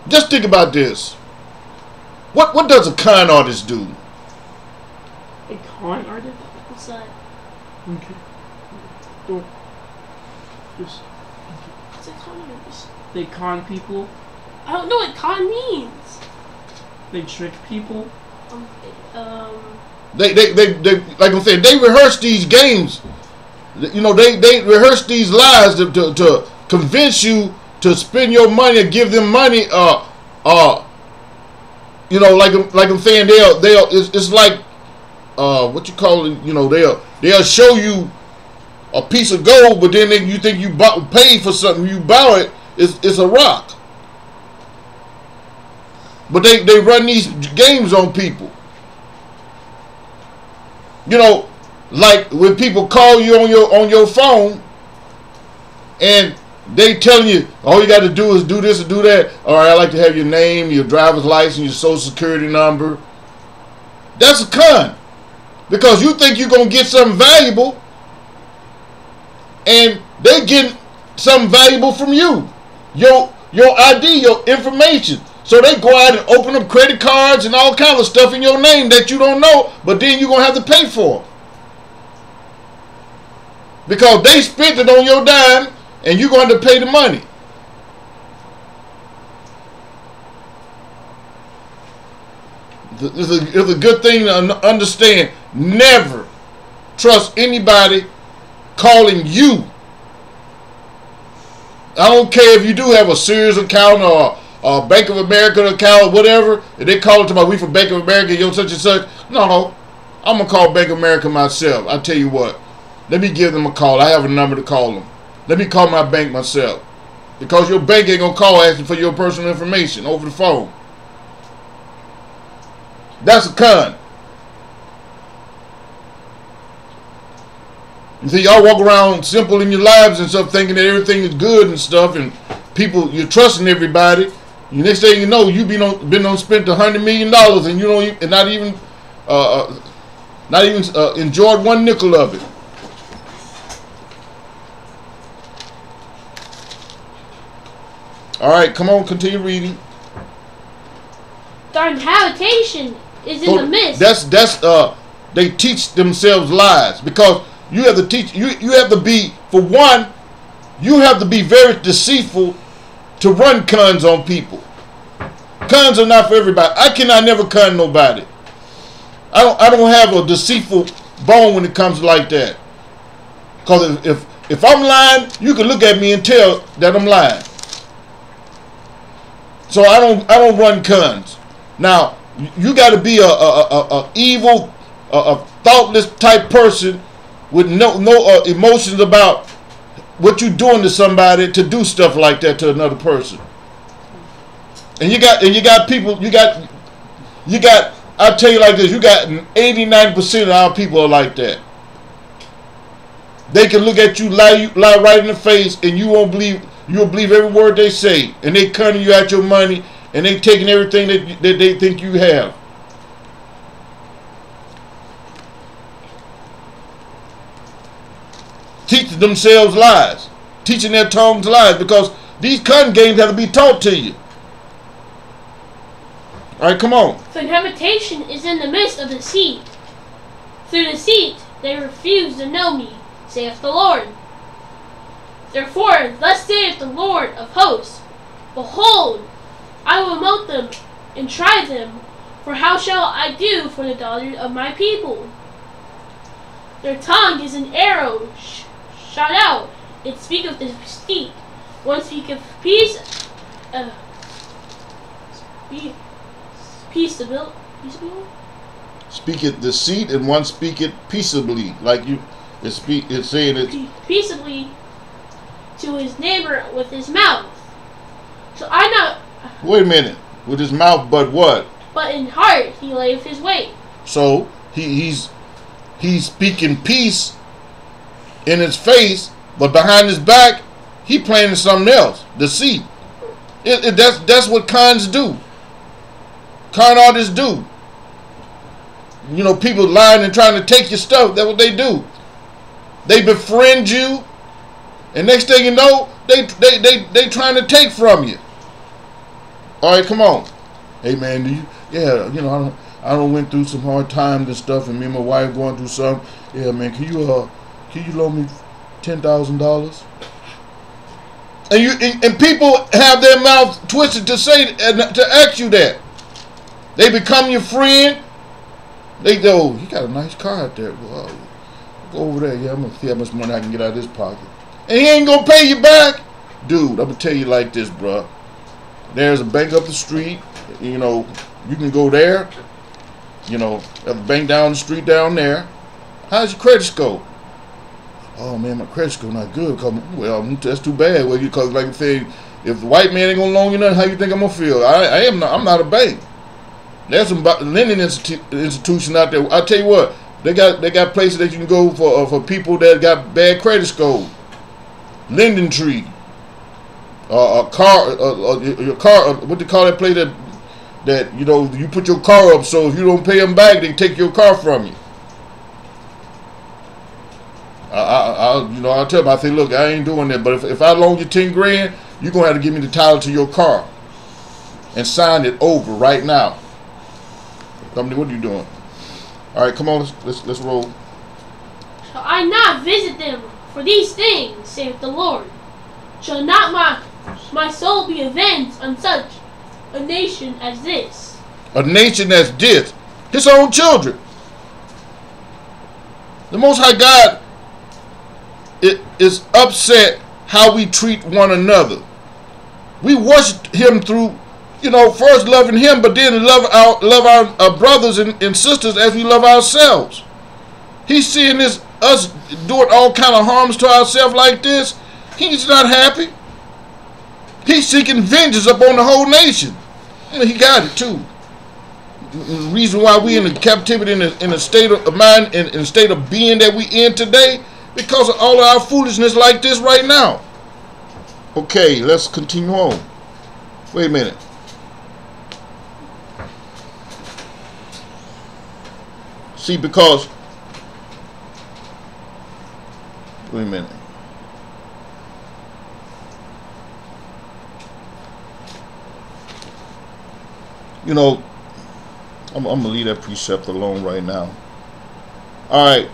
Just think about this. What what does a con artist do? A con artist? What's that? Okay. Don't. Just. What's a con artist? They con people. I don't know what con means. They trick people. Um, um They, they, they, they, like I'm saying, they rehearse these games. You know, they, they rehearse these lies to, to, to convince you to spend your money or give them money. Uh, uh, you know, like I'm- like I'm saying, they'll they'll it's, it's like uh, what you call it? You know, they'll they'll show you a piece of gold, but then you think you bought, paid for something. You buy it, it's it's a rock. But they, they run these games on people you know, like when people call you on your on your phone and they telling you all you got to do is do this and do that. All right, I like to have your name, your driver's license, your social security number. That's a con because you think you're gonna get something valuable, and they get something valuable from you, your your ID, your information. So they go out and open up credit cards and all kind of stuff in your name that you don't know, but then you're gonna have to pay for. 'em. because they spent it on your dime and you're going to pay the money. It's a, it's a good thing to understand. Never trust anybody calling you. I don't care if you do have a Sears account or a Bank of America account or whatever. If they call it to my we from Bank of America, know, such and such. No, No, I'm gonna call Bank of America myself. I tell you what, let me give them a call. I have a number to call them. Let me call my bank myself. Because your bank ain't gonna call asking for your personal information over the phone. That's a con. You see, y'all walk around simple in your lives and stuff, thinking that everything is good and stuff, and people you're trusting everybody. The next thing you know, you've been on been on spent a hundred million dollars, and you don't even, and not even uh, uh, not even uh, enjoyed one nickel of it. All right, come on, continue reading. Their habitation is in So the midst. That's that's uh they teach themselves lies because you have to teach you you have to be for one you have to be very deceitful to run cons on people. Cons are not for everybody. I cannot never con nobody. I don't I don't have a deceitful bone when it comes like that. Cause if if, if I'm lying, you can look at me and tell that I'm lying. So I don't I don't run cons. Now you got to be a, a, a, a evil, a, a thoughtless type person with no no uh, emotions about what you doing to somebody to do stuff like that to another person. And you got and you got people you got you got I'll tell you like this you got 89% of our people are like that. They can look at you lie you lie right in the face and you won't believe you'll believe every word they say and they cutting you out your money and they taking everything that, that they think you have. Teaching themselves lies, teaching their tongues lies because these cunning games have to be taught to you. All right, come on. Their habitation is in the midst of deceit. Through deceit they refuse to know me, saith the Lord. Therefore, thus saith the Lord of hosts Behold, I will mote them and try them, for how shall I do for the daughters of my people? Their tongue is an arrow sh- shot out, it speaketh deceit. One speaketh peace, uh, peaceable, peaceable? Speaketh deceit and one speaketh peaceably, like you. It's speak. It's saying it. Peaceably to his neighbor with his mouth. So I know. Wait a minute. With his mouth, but what? but in heart he layeth his way. So he, he's he's speaking peace in his face, but behind his back, he planning something else. Deceit. It, it, that's that's what cons do. Con artists do. You know, people lying and trying to take your stuff. That's what they do. They befriend you, and next thing you know, they they they they trying to take from you. All right, come on. Hey man, do you? Yeah, you know, I don't, I don't went through some hard times and stuff, and me and my wife going through some. Yeah, man, can you uh, can you loan me ten thousand dollars? And you and, and people have their mouths twisted to say to ask you that. They become your friend. They go, oh, you got a nice car out there. Well, go over there. Yeah, I'm gonna see how much money I can get out of this pocket. And he ain't gonna pay you back, dude. I'm gonna tell you like this, bruh. There's a bank up the street. You know, you can go there. You know, have a bank down the street down there. How's your credit score? Oh man, my credit score not good. Cause, well, that's too bad. Well, because like I said, if the white man ain't gonna loan you nothing, how you think I'm gonna feel? I, I am not. I'm not a bank. There's some lending institu- institution out there. I tell you what, they got they got places that you can go for uh, for people that got bad credit score. Lending Tree. Uh, a car, uh, your car. Uh, what they call that place that that you know you put your car up so if you don't pay them back, they take your car from you. I, I, I you know, I'll tell them. I say, look, I ain't doing that. But if, if I loan you ten grand, you're gonna have to give me the title to your car and sign it over right now. Somebody, what are you doing? All right, come on, let's let's, let's roll. Shall I not visit them For these things, saith the Lord, shall not my my soul be avenged on such a nation as this. A nation that's this, his own children. The Most High God i- is upset how we treat one another. We worship Him through, you know, first loving Him, but then love our love our, our brothers and, and sisters as we love ourselves. He's seeing this us doing all kind of harms to ourselves like this. He's not happy. He's seeking vengeance upon the whole nation. And he got it too. The reason why we in the captivity in a, in a state of mind in, in a state of being that we in today because of all of our foolishness like this right now. Okay, let's continue on. Wait a minute. See, because wait a minute. You know, I'm, I'm gonna leave that precept alone right now. All right.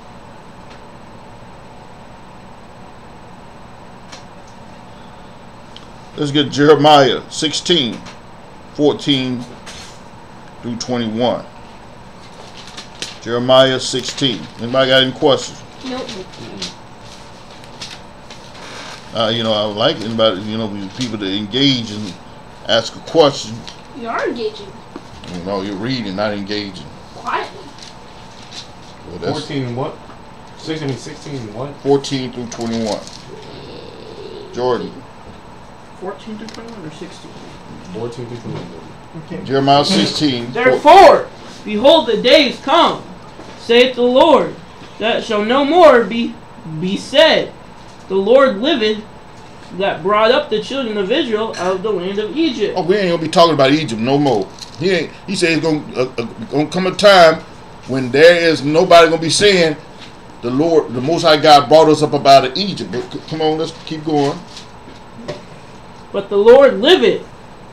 Let's get Jeremiah 16, 14 through 21. Jeremiah 16. Anybody got any questions? Nope. Uh, you know, I would like anybody, you know, people to engage and ask a question. You are engaging You know, you're reading, not engaging. quietly. Well, 14 and what? 16 and 16 and what? 14 through 21. Jordan, 14 to 21 or 16? 14 through 21. Okay. Jeremiah 16. Therefore, behold, the days come, saith the Lord, that shall no more be be said. The Lord liveth, that brought up the children of Israel out of the land of Egypt. Oh, we ain't gonna be talking about Egypt no more. He ain't. He said it's gonna uh, uh, gonna come a time when there is nobody gonna be saying the Lord, the Most High God brought us up out of Egypt. But come on, let's keep going. But the Lord liveth,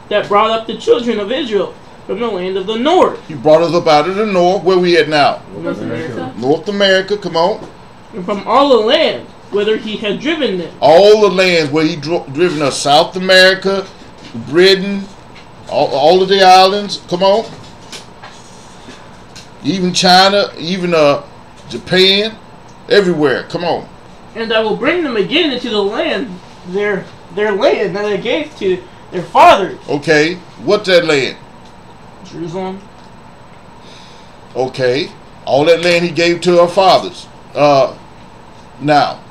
that brought up the children of Israel from the land of the north, He brought us up out of the north. Where we at now? North America. North America. Come on. and from all the land whither he had driven them. All the lands where he dro- driven us. South America, Britain, all, all of the islands. Come on. Even China, even uh Japan, everywhere. Come on. And I will bring them again into the land, their their land that they gave to their fathers, Okay. What's that land? Jerusalem. Okay. All that land he gave to our fathers. Uh now.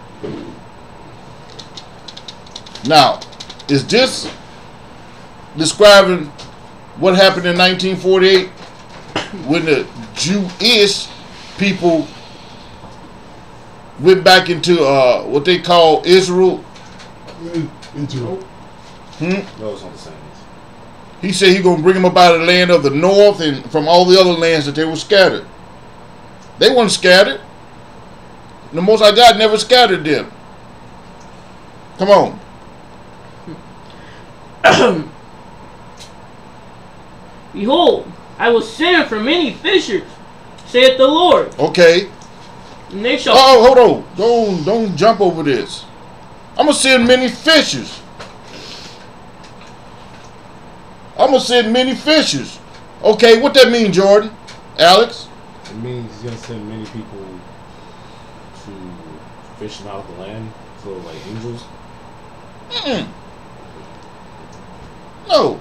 Now, is this describing what happened in 1948 when the Jewish people went back into uh, what they call Israel? Into Hmm? No, it's not the same. He said he gonna bring them up out of the land of the north and from all the other lands that they were scattered. They weren't scattered. The Most High God never scattered them. Come on. Behold, I will send for many fishers, saith the Lord, Okay. and they shall Oh, hold on. Don't don't jump over this. I'm gonna send many fishes. I'm gonna send many fishes. Okay, what that mean, Jordan? Alex? It means he's gonna send many people to fish them out of the land, so like angels. Mm-mm. No.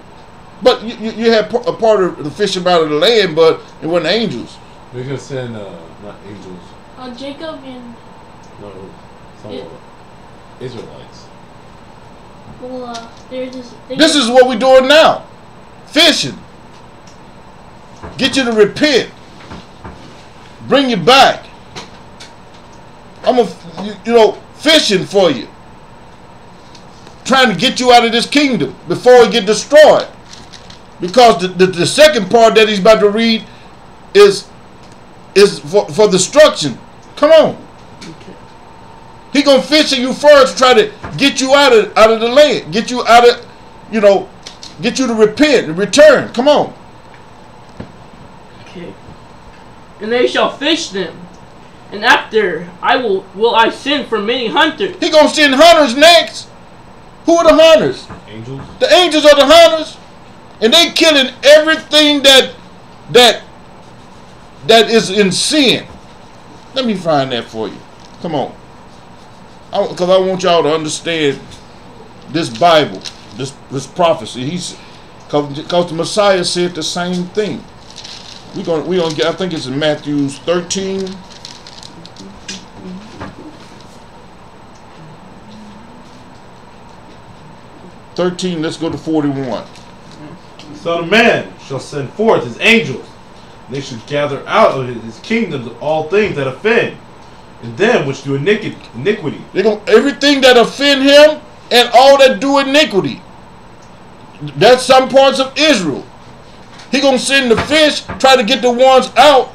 But you, you, you had p- a part of the fishing out of the land, but it wasn't angels. He's gonna send uh not angels, Uh, Jacob and no, some Yeah. Israelites. well, uh, there's this. Thing This is what we're doing now. Fishing. Get you to repent. Bring you back. I'm a, you, you know, fishing for you. Trying to get you out of this kingdom before it get destroyed. Because the, the, the second part that he's about to read is is for, for destruction. Come on. He gonna fish you first, try to get you out of out of the land, get you out of, you know, get you to repent and return. Come on. Okay. And they shall fish them, And after I will will I send for many hunters. He gonna send hunters next. Who are the hunters? Angels. The angels are the hunters, and they killing everything that that that is in sin. Let me find that for you. Come on, because I, want y'all to understand this Bible, this this prophecy. He's because the Messiah said the same thing. We gonna we gonna get. I think it's in Matthew's thirteen. Thirteen. Let's go to forty-one. The Son of Man shall send forth his angels, they shall gather out of his, kingdoms all things that offend, and them which do iniqui- iniquity. They going everything that offend him and all that do iniquity. That's some parts of Israel. He gonna send the fish, try to get the ones out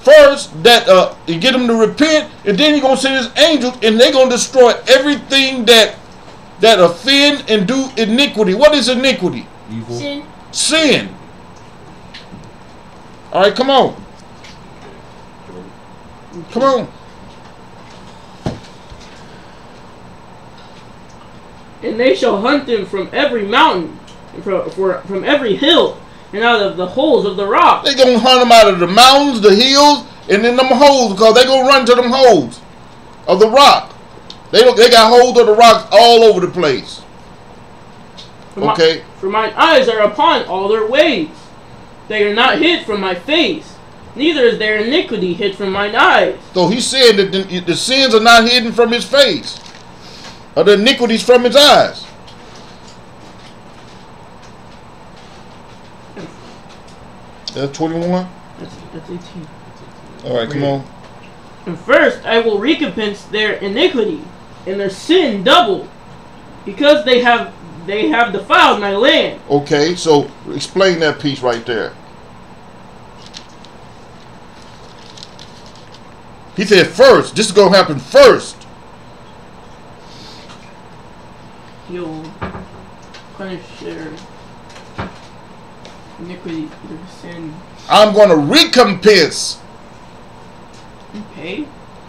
first that uh and get them to repent, and then he gonna send his angels, and they gonna destroy everything that that offend and do iniquity. What is iniquity? Evil. Sin. Sin. All right, come on, come on. And they shall hunt them from every mountain, and from, from every hill, and out of the holes of the rock. They gonna hunt them out of the mountains, the hills, and in them holes because they gonna run to them holes of the rock. They don't, they got holes of the rocks all over the place. For my- Okay. for mine eyes are upon all their ways. They are not hid from my face, neither is their iniquity hid from mine eyes. So he said that the, the sins are not hidden from his face, or the iniquities from his eyes. That's twenty-one. That's, that's 18. All right, come on. And first I will recompense their iniquity and their sin double, because they have they have defiled my land. Okay, so explain that piece right there. He said first. This is gonna happen first. He'll punish their iniquity, their sin, I'm gonna recompense, Repay?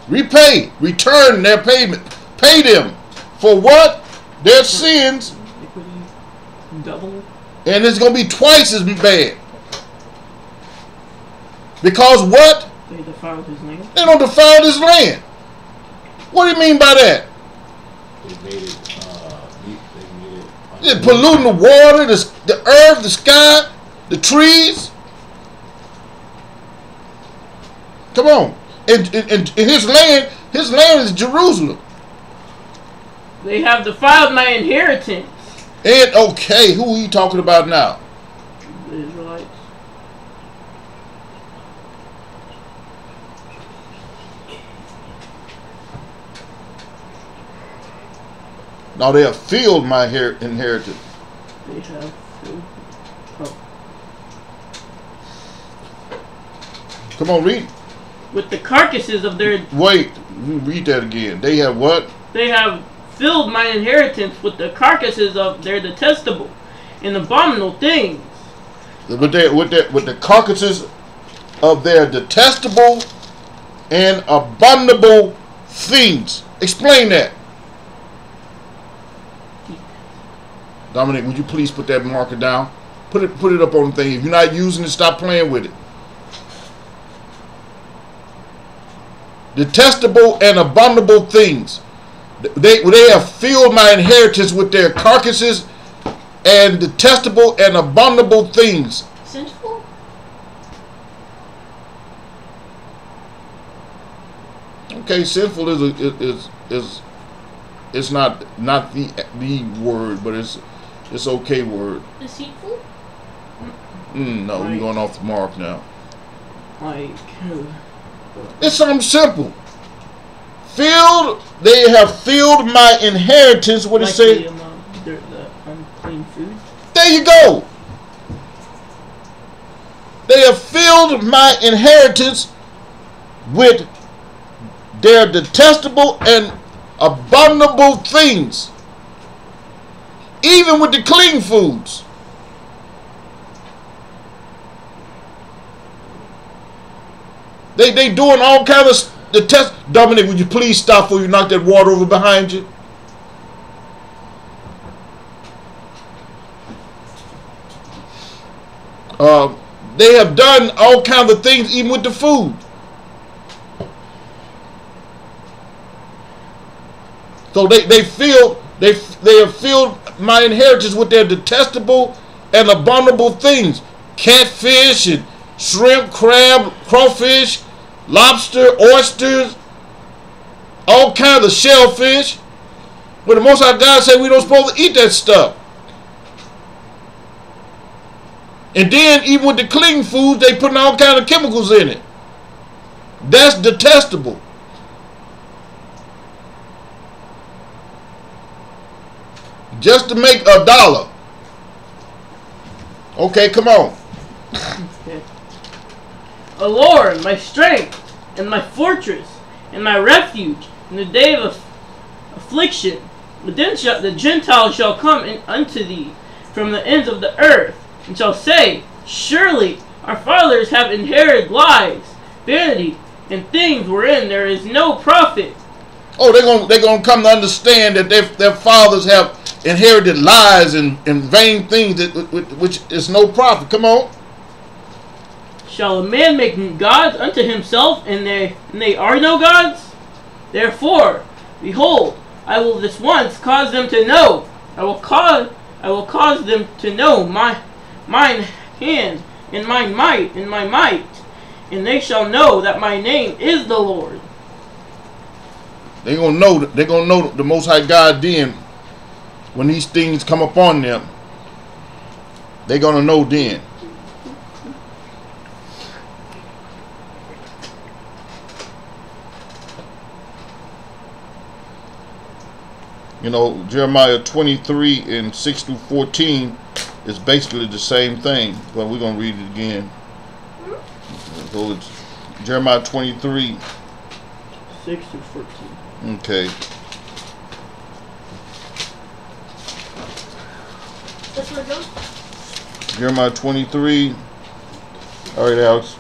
repay, return their payment, pay them for what their sins, Iniquity double. and it's gonna be twice as bad. Because what? They defiled his land. They don't defile this land. What do you mean by that? They made it. Uh, they made it. They're polluting the water, the, the earth, the sky, the trees. Come on. And, and, and his land, his land is Jerusalem. They have defiled my inheritance. And okay, who are you talking about now? The Israelites. Now they have filled my her- inheritance. They have. Oh. Come on, read. With the carcasses of their Wait, read that again. They have what? They have filled my inheritance with the carcasses of their detestable and abominable things. With their, with their, with the carcasses of their detestable and abominable things. Explain that. Dominic, would you please put that marker down? Put it put it up on the thing. If you're not using it, stop playing with it. Detestable and abominable things. They they have filled my inheritance with their carcasses and detestable and abominable things. Sinful? Okay, sinful is a, is is it's not not the the word, but it's it's okay word. Deceitful? Mm, no, we're going off the mark now. Like, uh, It's something simple. Filled, they have filled my inheritance. What it like say? the, um, the, the unclean food. There you go. They have filled my inheritance with their detestable and abominable things, even with the clean foods. They they doing all kind of the test. Dominic, would you please stop before you knock that water over behind you? Uh, they have done all kinds of things, even with the food. So they, they feel they they have filled my inheritance with their detestable and abominable things. Catfish and shrimp, crab, crawfish, lobster, oysters, all kinds of shellfish. But the most High God said we don't supposed to eat that stuff. And then even with the clean foods, they putting all kind of chemicals in it. That's detestable. Just to make a dollar. Okay, come on. O Lord, my strength, and my fortress, and my refuge in the day of aff- affliction. But then shall, the Gentiles shall come in unto thee from the ends of the earth, and shall say, Surely our fathers have inherited lies, vanity, and things wherein there is no profit. Oh, they're gonna they're gonna come to understand that their their fathers have inherited lies and, and vain things that which, which is no profit. Come on. Shall a man make gods unto himself, and they and they are no gods? Therefore, behold, I will this once cause them to know. I will cause I will cause them to know my mine hand and my might and my might, and they shall know that my name is the Lord. They're gonna know they're gonna know the most high God then when these things come upon them. They're gonna know then. You know, Jeremiah 23 and 6 through 14 is basically the same thing, but we're going to read it again. So it's Jeremiah 23. Six through fourteen. Okay. That's where it goes. Jeremiah 23. All right, Alex.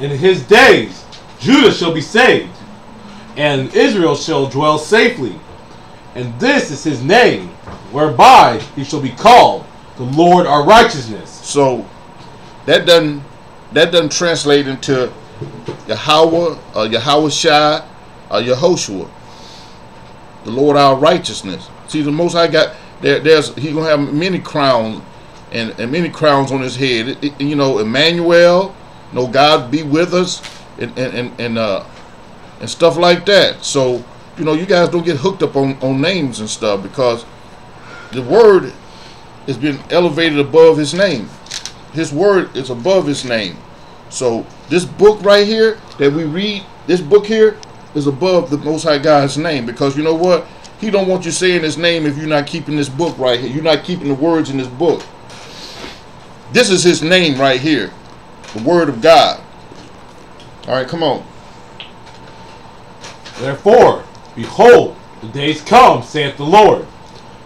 In his days, Judah shall be saved, and Israel shall dwell safely. And this is his name, whereby he shall be called the Lord our righteousness. So that doesn't that doesn't translate into Yahweh, uh, Yahweh Shai, uh, Yehoshua, the Lord our righteousness. See, the Most High got there. There's he gonna have many crowns and, and many crowns on his head. It- it- you know, Emmanuel, no God be with us, and and and, and uh and stuff like that. So you know, you guys don't get hooked up on on names and stuff because the word has been elevated above his name. His word is above his name. So this book right here that we read, this book here is above the Most High God's name because you know what? He don't want you saying his name if you're not keeping this book right here. You're not keeping the words in this book. This is his name right here, the Word of God. All right, come on. Therefore, behold, the days come, saith the Lord,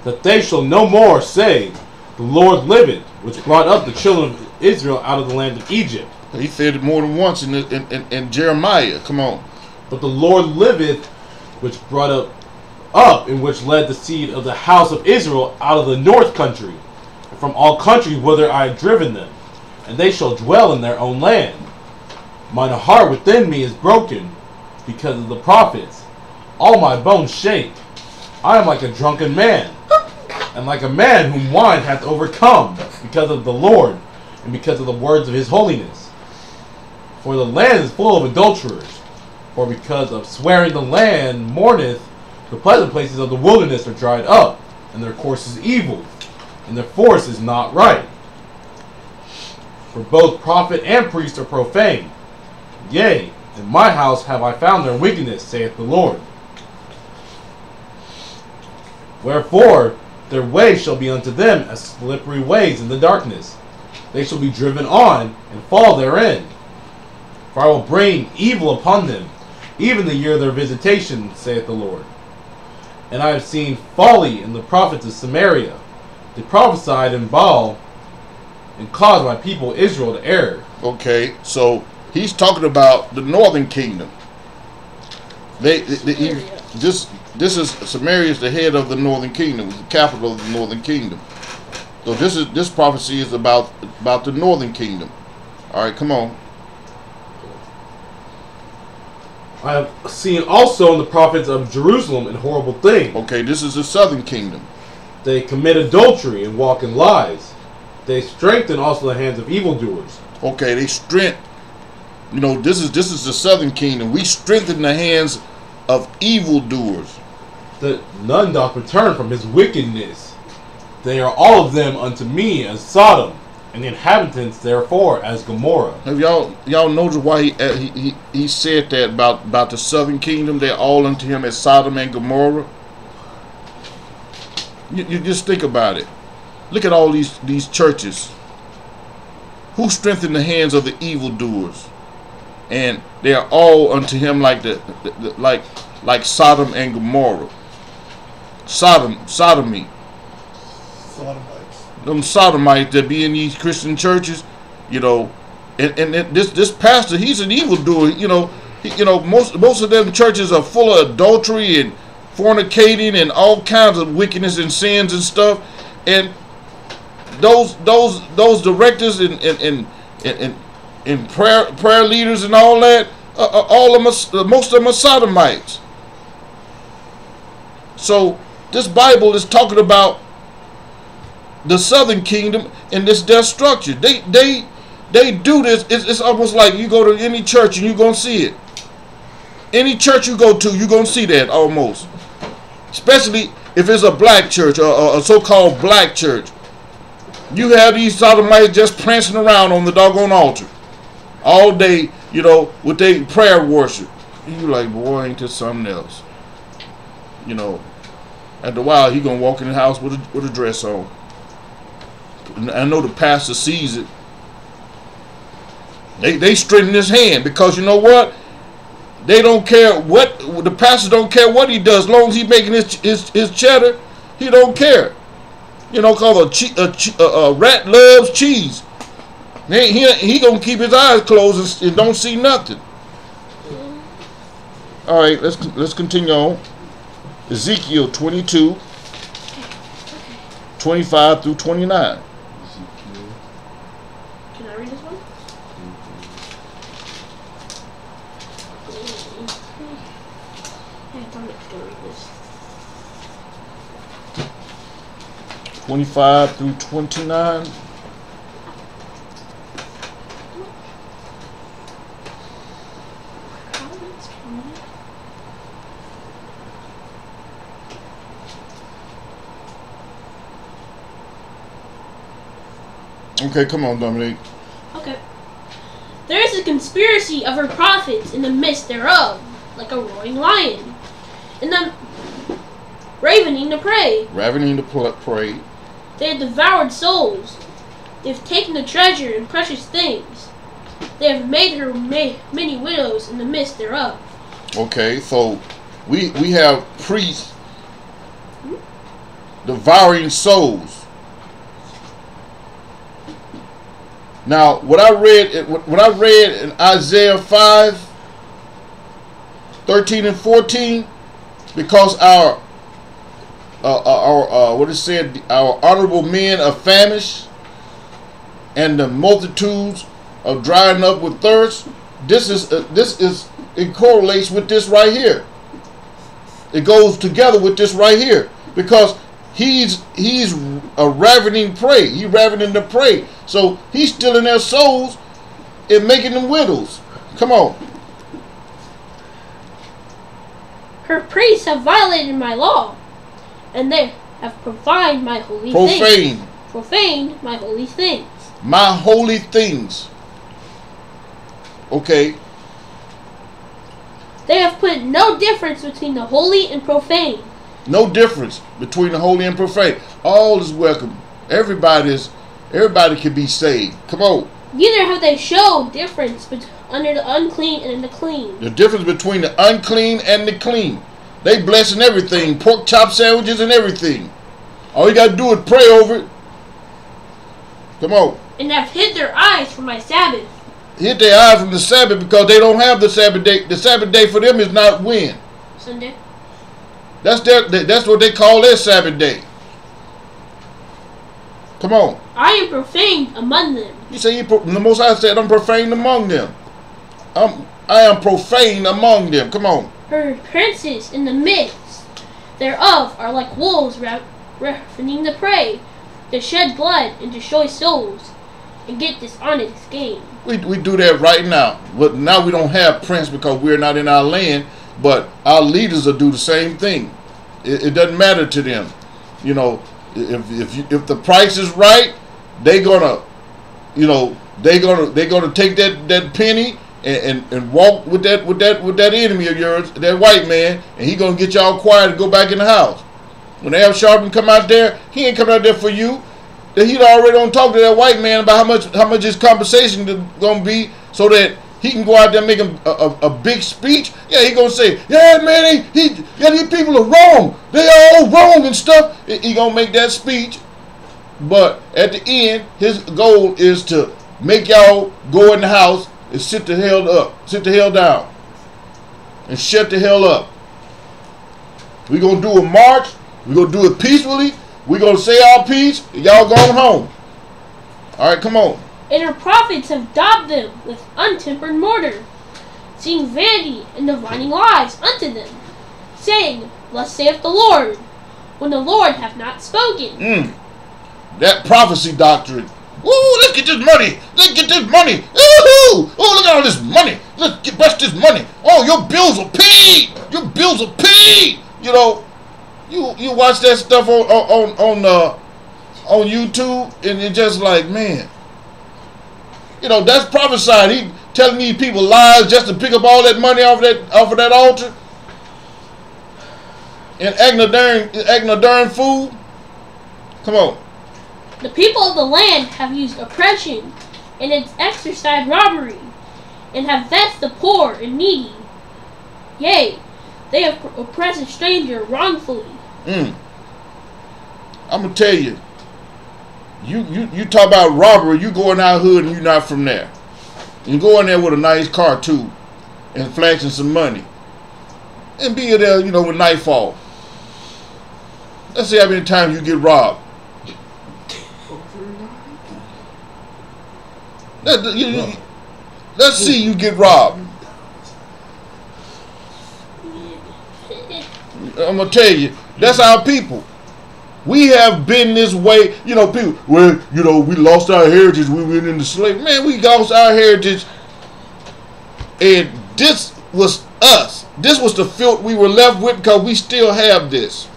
that they shall no more say, The Lord liveth, which brought up the children of Israel out of the land of Egypt. He said it more than once in, the, in, in, in Jeremiah. Come on. But the Lord liveth, which brought up up, in which led the seed of the house of Israel out of the north country, and from all countries whither I had driven them, and they shall dwell in their own land. Mine heart within me is broken, because of the prophets. All my bones shake. I am like a drunken man, and like a man whom wine hath overcome, because of the Lord, and because of the words of his holiness. For the land is full of adulterers. For because of swearing the land mourneth, the pleasant places of the wilderness are dried up, and their course is evil, and their force is not right. For both prophet and priest are profane. Yea, in my house have I found their wickedness, saith the Lord. Wherefore their way shall be unto them as slippery ways in the darkness. They shall be driven on and fall therein. For I will bring evil upon them, even the year of their visitation, saith the Lord. And I have seen folly in the prophets of Samaria. They prophesied in Baal and caused my people Israel to err. Okay, so he's talking about the northern kingdom. They, they, he, this this is Samaria is the head of the northern kingdom, the capital of the northern kingdom. So this is this prophecy is about about the northern kingdom. All right, come on. I have seen also in the prophets of Jerusalem an horrible things. Okay, this is the southern kingdom. They commit adultery and walk in lies. They strengthen also the hands of evildoers. Okay, they strength. You know, this is this is the southern kingdom. We strengthen the hands of evildoers. That none doth return from his wickedness. They are all of them unto me as Sodom, and the inhabitants therefore as Gomorrah. Have y'all y'all noticed why he, uh, he he he said that about about the southern kingdom? They're all unto him as Sodom and Gomorrah. You, you just think about it. Look at all these these churches. Who strengthened the hands of the evildoers, and they are all unto him like the, the, the like like Sodom and Gomorrah. Sodom sodomy Sodomites. Them sodomites that be in these Christian churches, you know, and, and it- this this pastor, he's an evildoer, you know. He, you know, most most of them churches are full of adultery and fornicating and all kinds of wickedness and sins and stuff, and those those those directors and and and and, and, and prayer prayer leaders and all that, uh, uh, all of are, most of them are sodomites. So this Bible is talking about the southern kingdom and this death structure. They they they do this. It's, it's almost like you go to any church and you're gonna see it. Any church you go to, you're gonna see that almost. Especially if it's a black church or, or a so-called black church. You have these sodomites just prancing around on the doggone altar all day, you know, with their prayer worship. You like, boy, ain't this something else? You know, after a while, he gonna walk in the house with a, with a dress on. I know the pastor sees it. They they straighten his hand because you know what? They don't care what the pastor don't care what he does, as long as he making his his, his cheddar, he don't care. You know, cause a, a, a rat loves cheese. He, he he gonna keep his eyes closed and, and don't see nothing. All right, let's let's continue on. Ezekiel 22, 25 through 29. Ezekiel. Can I read this one? Hey, Dominic's gonna read this. 25 through 29. Okay, come on, Dominic. Okay. There is a conspiracy of her prophets in the midst thereof, like a roaring lion, in the ravening the prey. Ravening the pl- prey. They have devoured souls. They have taken the treasure and precious things. They have made her ma- many widows in the midst thereof. Okay, so we we have priests devouring souls. Now, what I read what I read in Isaiah 5 13 and 14 because our uh, our uh, what it said our honorable men are famished and the multitudes are drying up with thirst this is uh, this is it correlates with this right here. It goes together with this right here because he's he's a ravening prey. He ravening the prey. So he's stealing their souls and making them widows. Come on. Her priests have violated my law, and they have profaned my holy things. Profaned my holy things. my holy things okay They have put no difference between the holy and profane. No difference between the holy and profane. All is welcome. Everybody is everybody can be saved. Come on. Neither have they showed difference between under the unclean and the clean. The difference between the unclean and the clean. They blessing everything. Pork chop sandwiches and everything. All you gotta do is pray over it. Come on. and have hid their eyes from my Sabbath. Hid their eyes from the Sabbath because they don't have the Sabbath day. The Sabbath day for them is not when. Sunday. That's their. That's what they call their Sabbath day. Come on. I am profaned among them. You say you, the Most High said, "I'm profane among them." I'm, I am profane among them. Come on. Her princes in the midst thereof are like wolves ra- ravening the prey, to shed blood and destroy souls, and get dishonest gain. We, we do that right now. But now we don't have prince because we're not in our land. But our leaders will do the same thing. It, it doesn't matter to them. You know, if if you, if the price is right, they gonna, you know, they gonna they gonna take that that penny and, and, and walk with that with that with that enemy of yours, that white man, and he gonna get y'all quiet and go back in the house. When Al Sharpton come out there, he ain't coming out there for you. That he'd already on talk to that white man about how much how much his compensation gonna be, so that he can go out there and make a, a, a big speech. Yeah, he gonna say, yeah, man, he, he yeah, these people are wrong. They all wrong and stuff. He he gonna make that speech, but at the end, his goal is to make y'all go in the house and sit the hell up, sit the hell down, and shut the hell up. We're gonna do a march. We're gonna do it peacefully. We're gonna say our piece. And y'all going home. All right, come on. And her prophets have daubed them with untempered mortar, seeing vanity and divining lies unto them, saying, Thus saith the Lord, when the Lord hath not spoken. Mm. That prophecy doctrine. Ooh, let's get this money. Let's get this money. Ooh, oh, look at all this money. Let's get bust this money. Oh, your bills are paid. Your bills are paid. You know, you you watch that stuff on on on uh, on YouTube, and it's just like, man, you know, that's prophesied. He telling these people lies just to pick up all that money off that off of that altar, and acting a darn acting a darn fool. Come on. The people of the land have used oppression and its exercised robbery, and have vexed the poor and needy. Yea, they have oppressed a stranger wrongfully. Mm. I'm gonna tell you. You you you talk about robbery. You go in our hood and you're not from there. You go in there with a nice car too, and flashing some money, and be there, you know, with nightfall. Let's see how many times you get robbed. Let, you, you- let's see you get robbed. I'm gonna tell you, that's our people. We have been this way, you know. People, well, you know, we lost our heritage. We went into slavery. Man, we lost our heritage, and this was us. This was the filth we were left with because we still have this.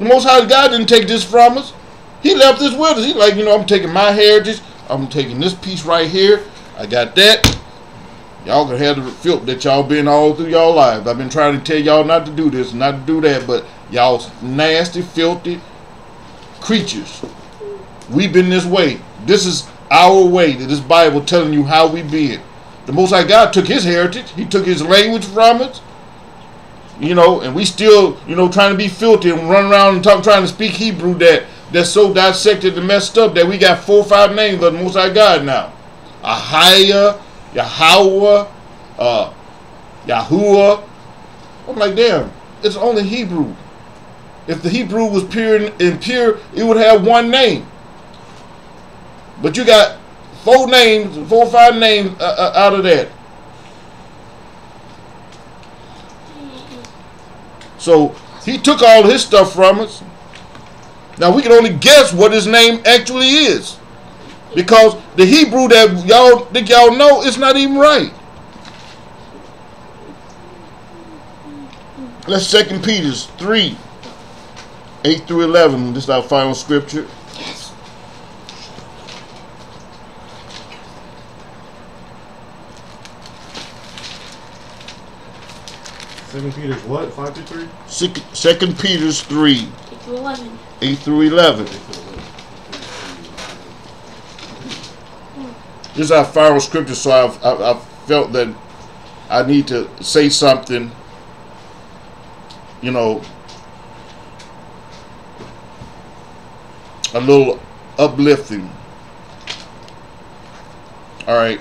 The Most High God didn't take this from us. He left this with us. He like, you know, I'm taking my heritage. I'm taking this piece right here. I got that. Y'all gonna have the filth that y'all been all through y'all lives. I've been trying to tell y'all not to do this, not to do that, but y'all nasty, filthy creatures. We've been this way. This is our way. This Bible telling you how we been. The Most High God took His heritage. He took His language from us. You know, and we still, you know, trying to be filthy and run around and talk, trying to speak Hebrew that that's so dissected and messed up that we got four or five names of the Most High God now. Ahia, Yahweh, uh, Yahuwah. I'm like, damn, it's only Hebrew. If the Hebrew was pure and, and pure, it would have one name. But you got four names, four or five names uh, uh, out of that. So he took all his stuff from us. Now we can only guess what his name actually is. Because the Hebrew that y'all think y'all know is not even right. Let's Second Peter 3, 8 through 11. This is our final scripture. Second Peter's what? Five to three. Second Peter's three. Eight to eleven. 8 through 11. This is our final scripture, so I've, I've, I felt that I need to say something, you know, a little uplifting. All right,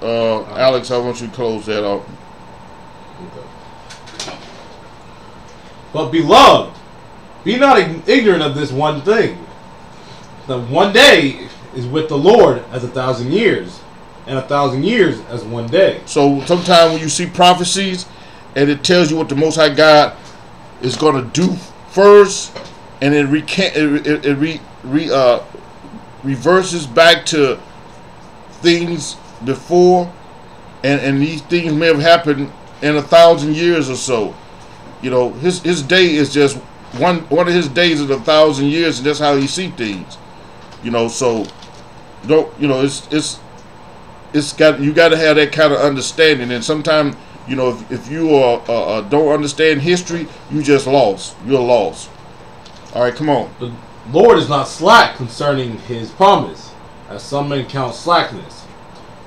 uh, Alex, I want you to close that up. But beloved, be not ignorant of this one thing. That one day is with the Lord as a thousand years, and a thousand years as one day. So sometimes when you see prophecies and it tells you what the Most High God is going to do first, and it recant it, it, it re, re uh reverses back to things before, and and these things may have happened in a thousand years or so. You know, his his day is just one one of his days is a thousand years, and that's how he see things. You know, so don't you know it's it's it's got you got to have that kind of understanding. And sometimes you know if, if you are uh, uh, don't understand history you just lost. You're lost. All right come on. The Lord is not slack concerning his promise, as some men count slackness,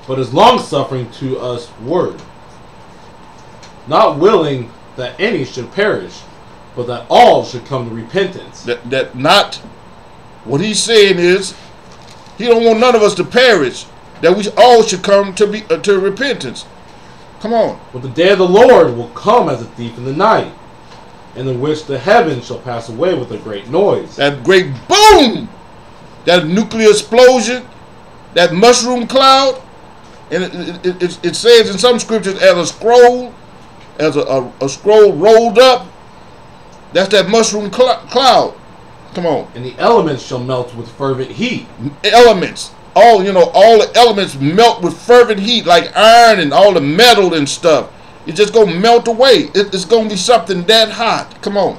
but is longsuffering to us word, not willing that any should perish, but that all should come to repentance. that that not what he's saying is he don't want none of us to perish that we all should come to be uh, to repentance come on But the day of the Lord will come as a thief in the night, in the which the heavens shall pass away with a great noise. that great boom that nuclear explosion that mushroom cloud and it, it, it, it- it says in some scriptures as a scroll as a, a, a scroll rolled up that's that mushroom cl- cloud come on and the elements shall melt with fervent heat. elements all you know all the elements melt with fervent heat like iron and all the metal and stuff it's just gonna melt away it, it's gonna be something that hot come on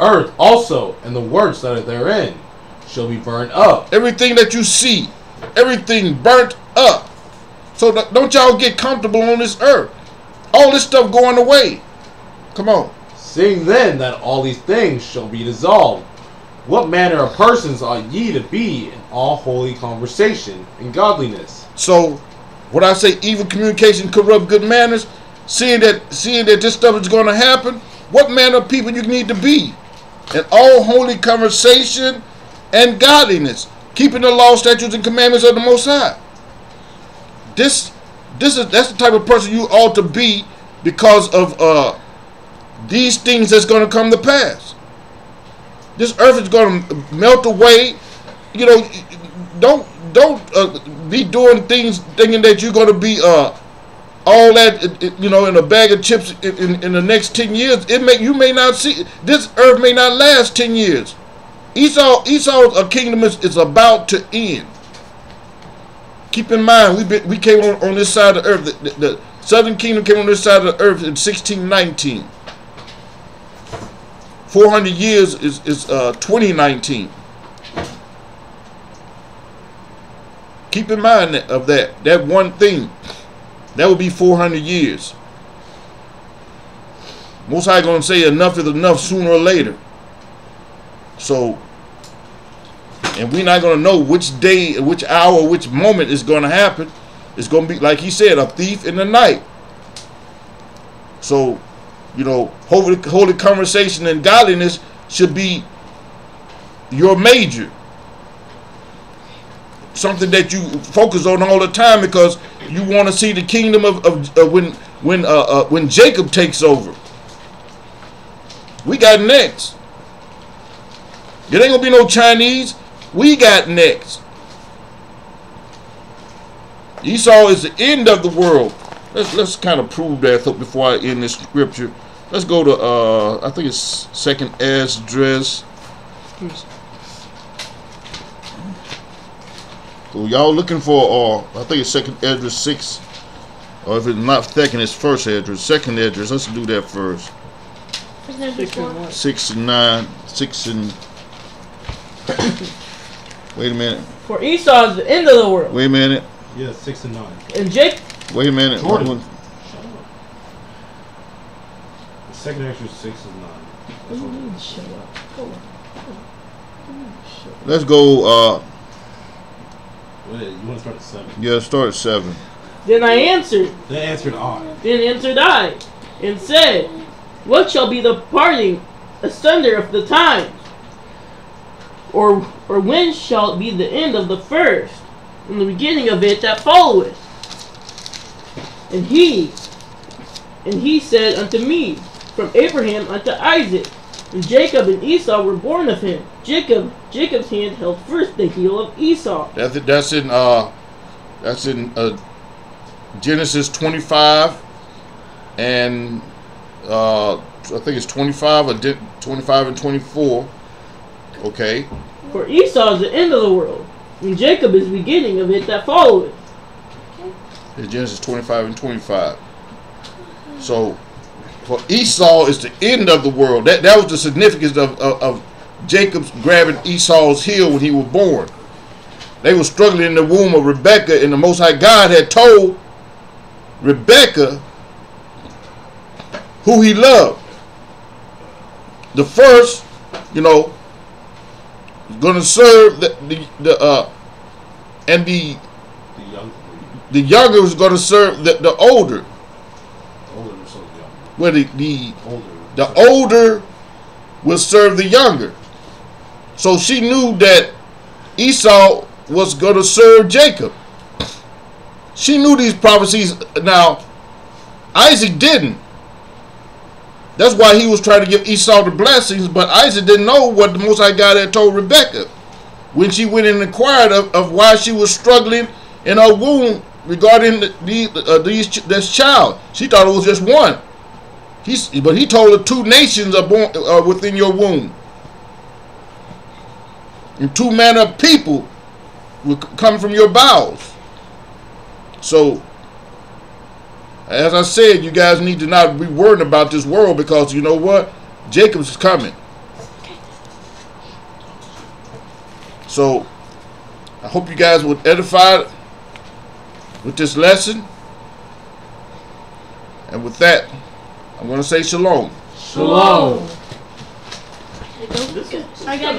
Earth also and the works that are therein shall be burned up. everything that you see, everything burnt up. So don't y'all get comfortable on this earth. All this stuff going away. Come on. Seeing then that all these things shall be dissolved, what manner of persons ought ye to be in all holy conversation and godliness? So when I say evil communication corrupt good manners, seeing that seeing that this stuff is going to happen, what manner of people you need to be in all holy conversation and godliness, keeping the law, statutes, and commandments of the Most High. This this is that's the type of person you ought to be because of uh these things that's going to come to pass. This earth is going to melt away. You know, don't don't uh, be doing things thinking that you're going to be uh all that you know in a bag of chips in, in, in the next 10 years. It may you may not see this earth may not last 10 years. Esau esau's uh, kingdom is, is about to end. Keep in mind we we came on, on this side of the earth. The, the, the southern kingdom came on this side of the earth in 1619 400 years is, is uh 2019 keep in mind of that that one thing that would be 400 years. Most high gonna say enough is enough sooner or later. So and we're not gonna know which day which hour which moment is gonna happen. It's gonna be like he said a thief in the night. So you know holy, holy conversation and godliness should be your major something that you focus on all the time because you want to see the kingdom of, of uh, when when uh, uh, when Jacob takes over. We got next. There ain't gonna be no Chinese. We got next. Esau is the end of the world. Let's let's kind of prove that before I end this scripture. Let's go to uh I think it's second Esdras. So y'all looking for uh I think it's second Esdras six. Or if it's not second, it's first Esdras. Second Esdras. Let's do that first. Six and. Six and nine. Six and Wait a minute. For Esau is the end of the world, Wait a minute. Yeah, six and nine. and Jake. Wait a minute. Jordan. One- Shut up. The second Esdras is six is nine. That's what it is. Shut up. Go on. Go on. Let's go uh Wait, you want to start at seven? yeah, start at seven. Then I answered, They answered I. then answered I, and said, What shall be the parting asunder of the times? Or or when shall it be the end of the first? and the beginning of it that followeth. And he, and he said unto me, from Abraham unto Isaac, and Jacob and Esau were born of him. Jacob, Jacob's hand held first the heel of Esau. That's that's in uh that's in uh Genesis 25 and uh I think it's 25 or 25 and 24. Okay. For Esau is the end of the world, and Jacob is the beginning of it that followeth. It's Genesis 25 and 25. So for Esau is the end of the world. That that was the significance of, of, of Jacob's grabbing Esau's heel when he was born. They were struggling in the womb of Rebekah, and the Most High God had told Rebekah who he loved. The first, you know, was going to serve the the, the uh, and the The young, the younger was going to serve the, the older. Where the the Older. the older will serve the younger. So she knew that Esau was going to serve Jacob. She knew these prophecies. Now, Isaac didn't. That's why he was trying to give Esau the blessings, but Isaac didn't know what the Most High God had told Rebekah when she went and inquired of, of why she was struggling in her womb regarding the, the, uh, these, this child. She thought it was just one. He's, but he told her two nations are born are within your womb. And two manner of people will come from your bowels. So, as I said, you guys need to not be worried about this world because you know what? Jacob's coming. So, I hope you guys were edified with this lesson. And with that, I'm going to say shalom. Shalom. I got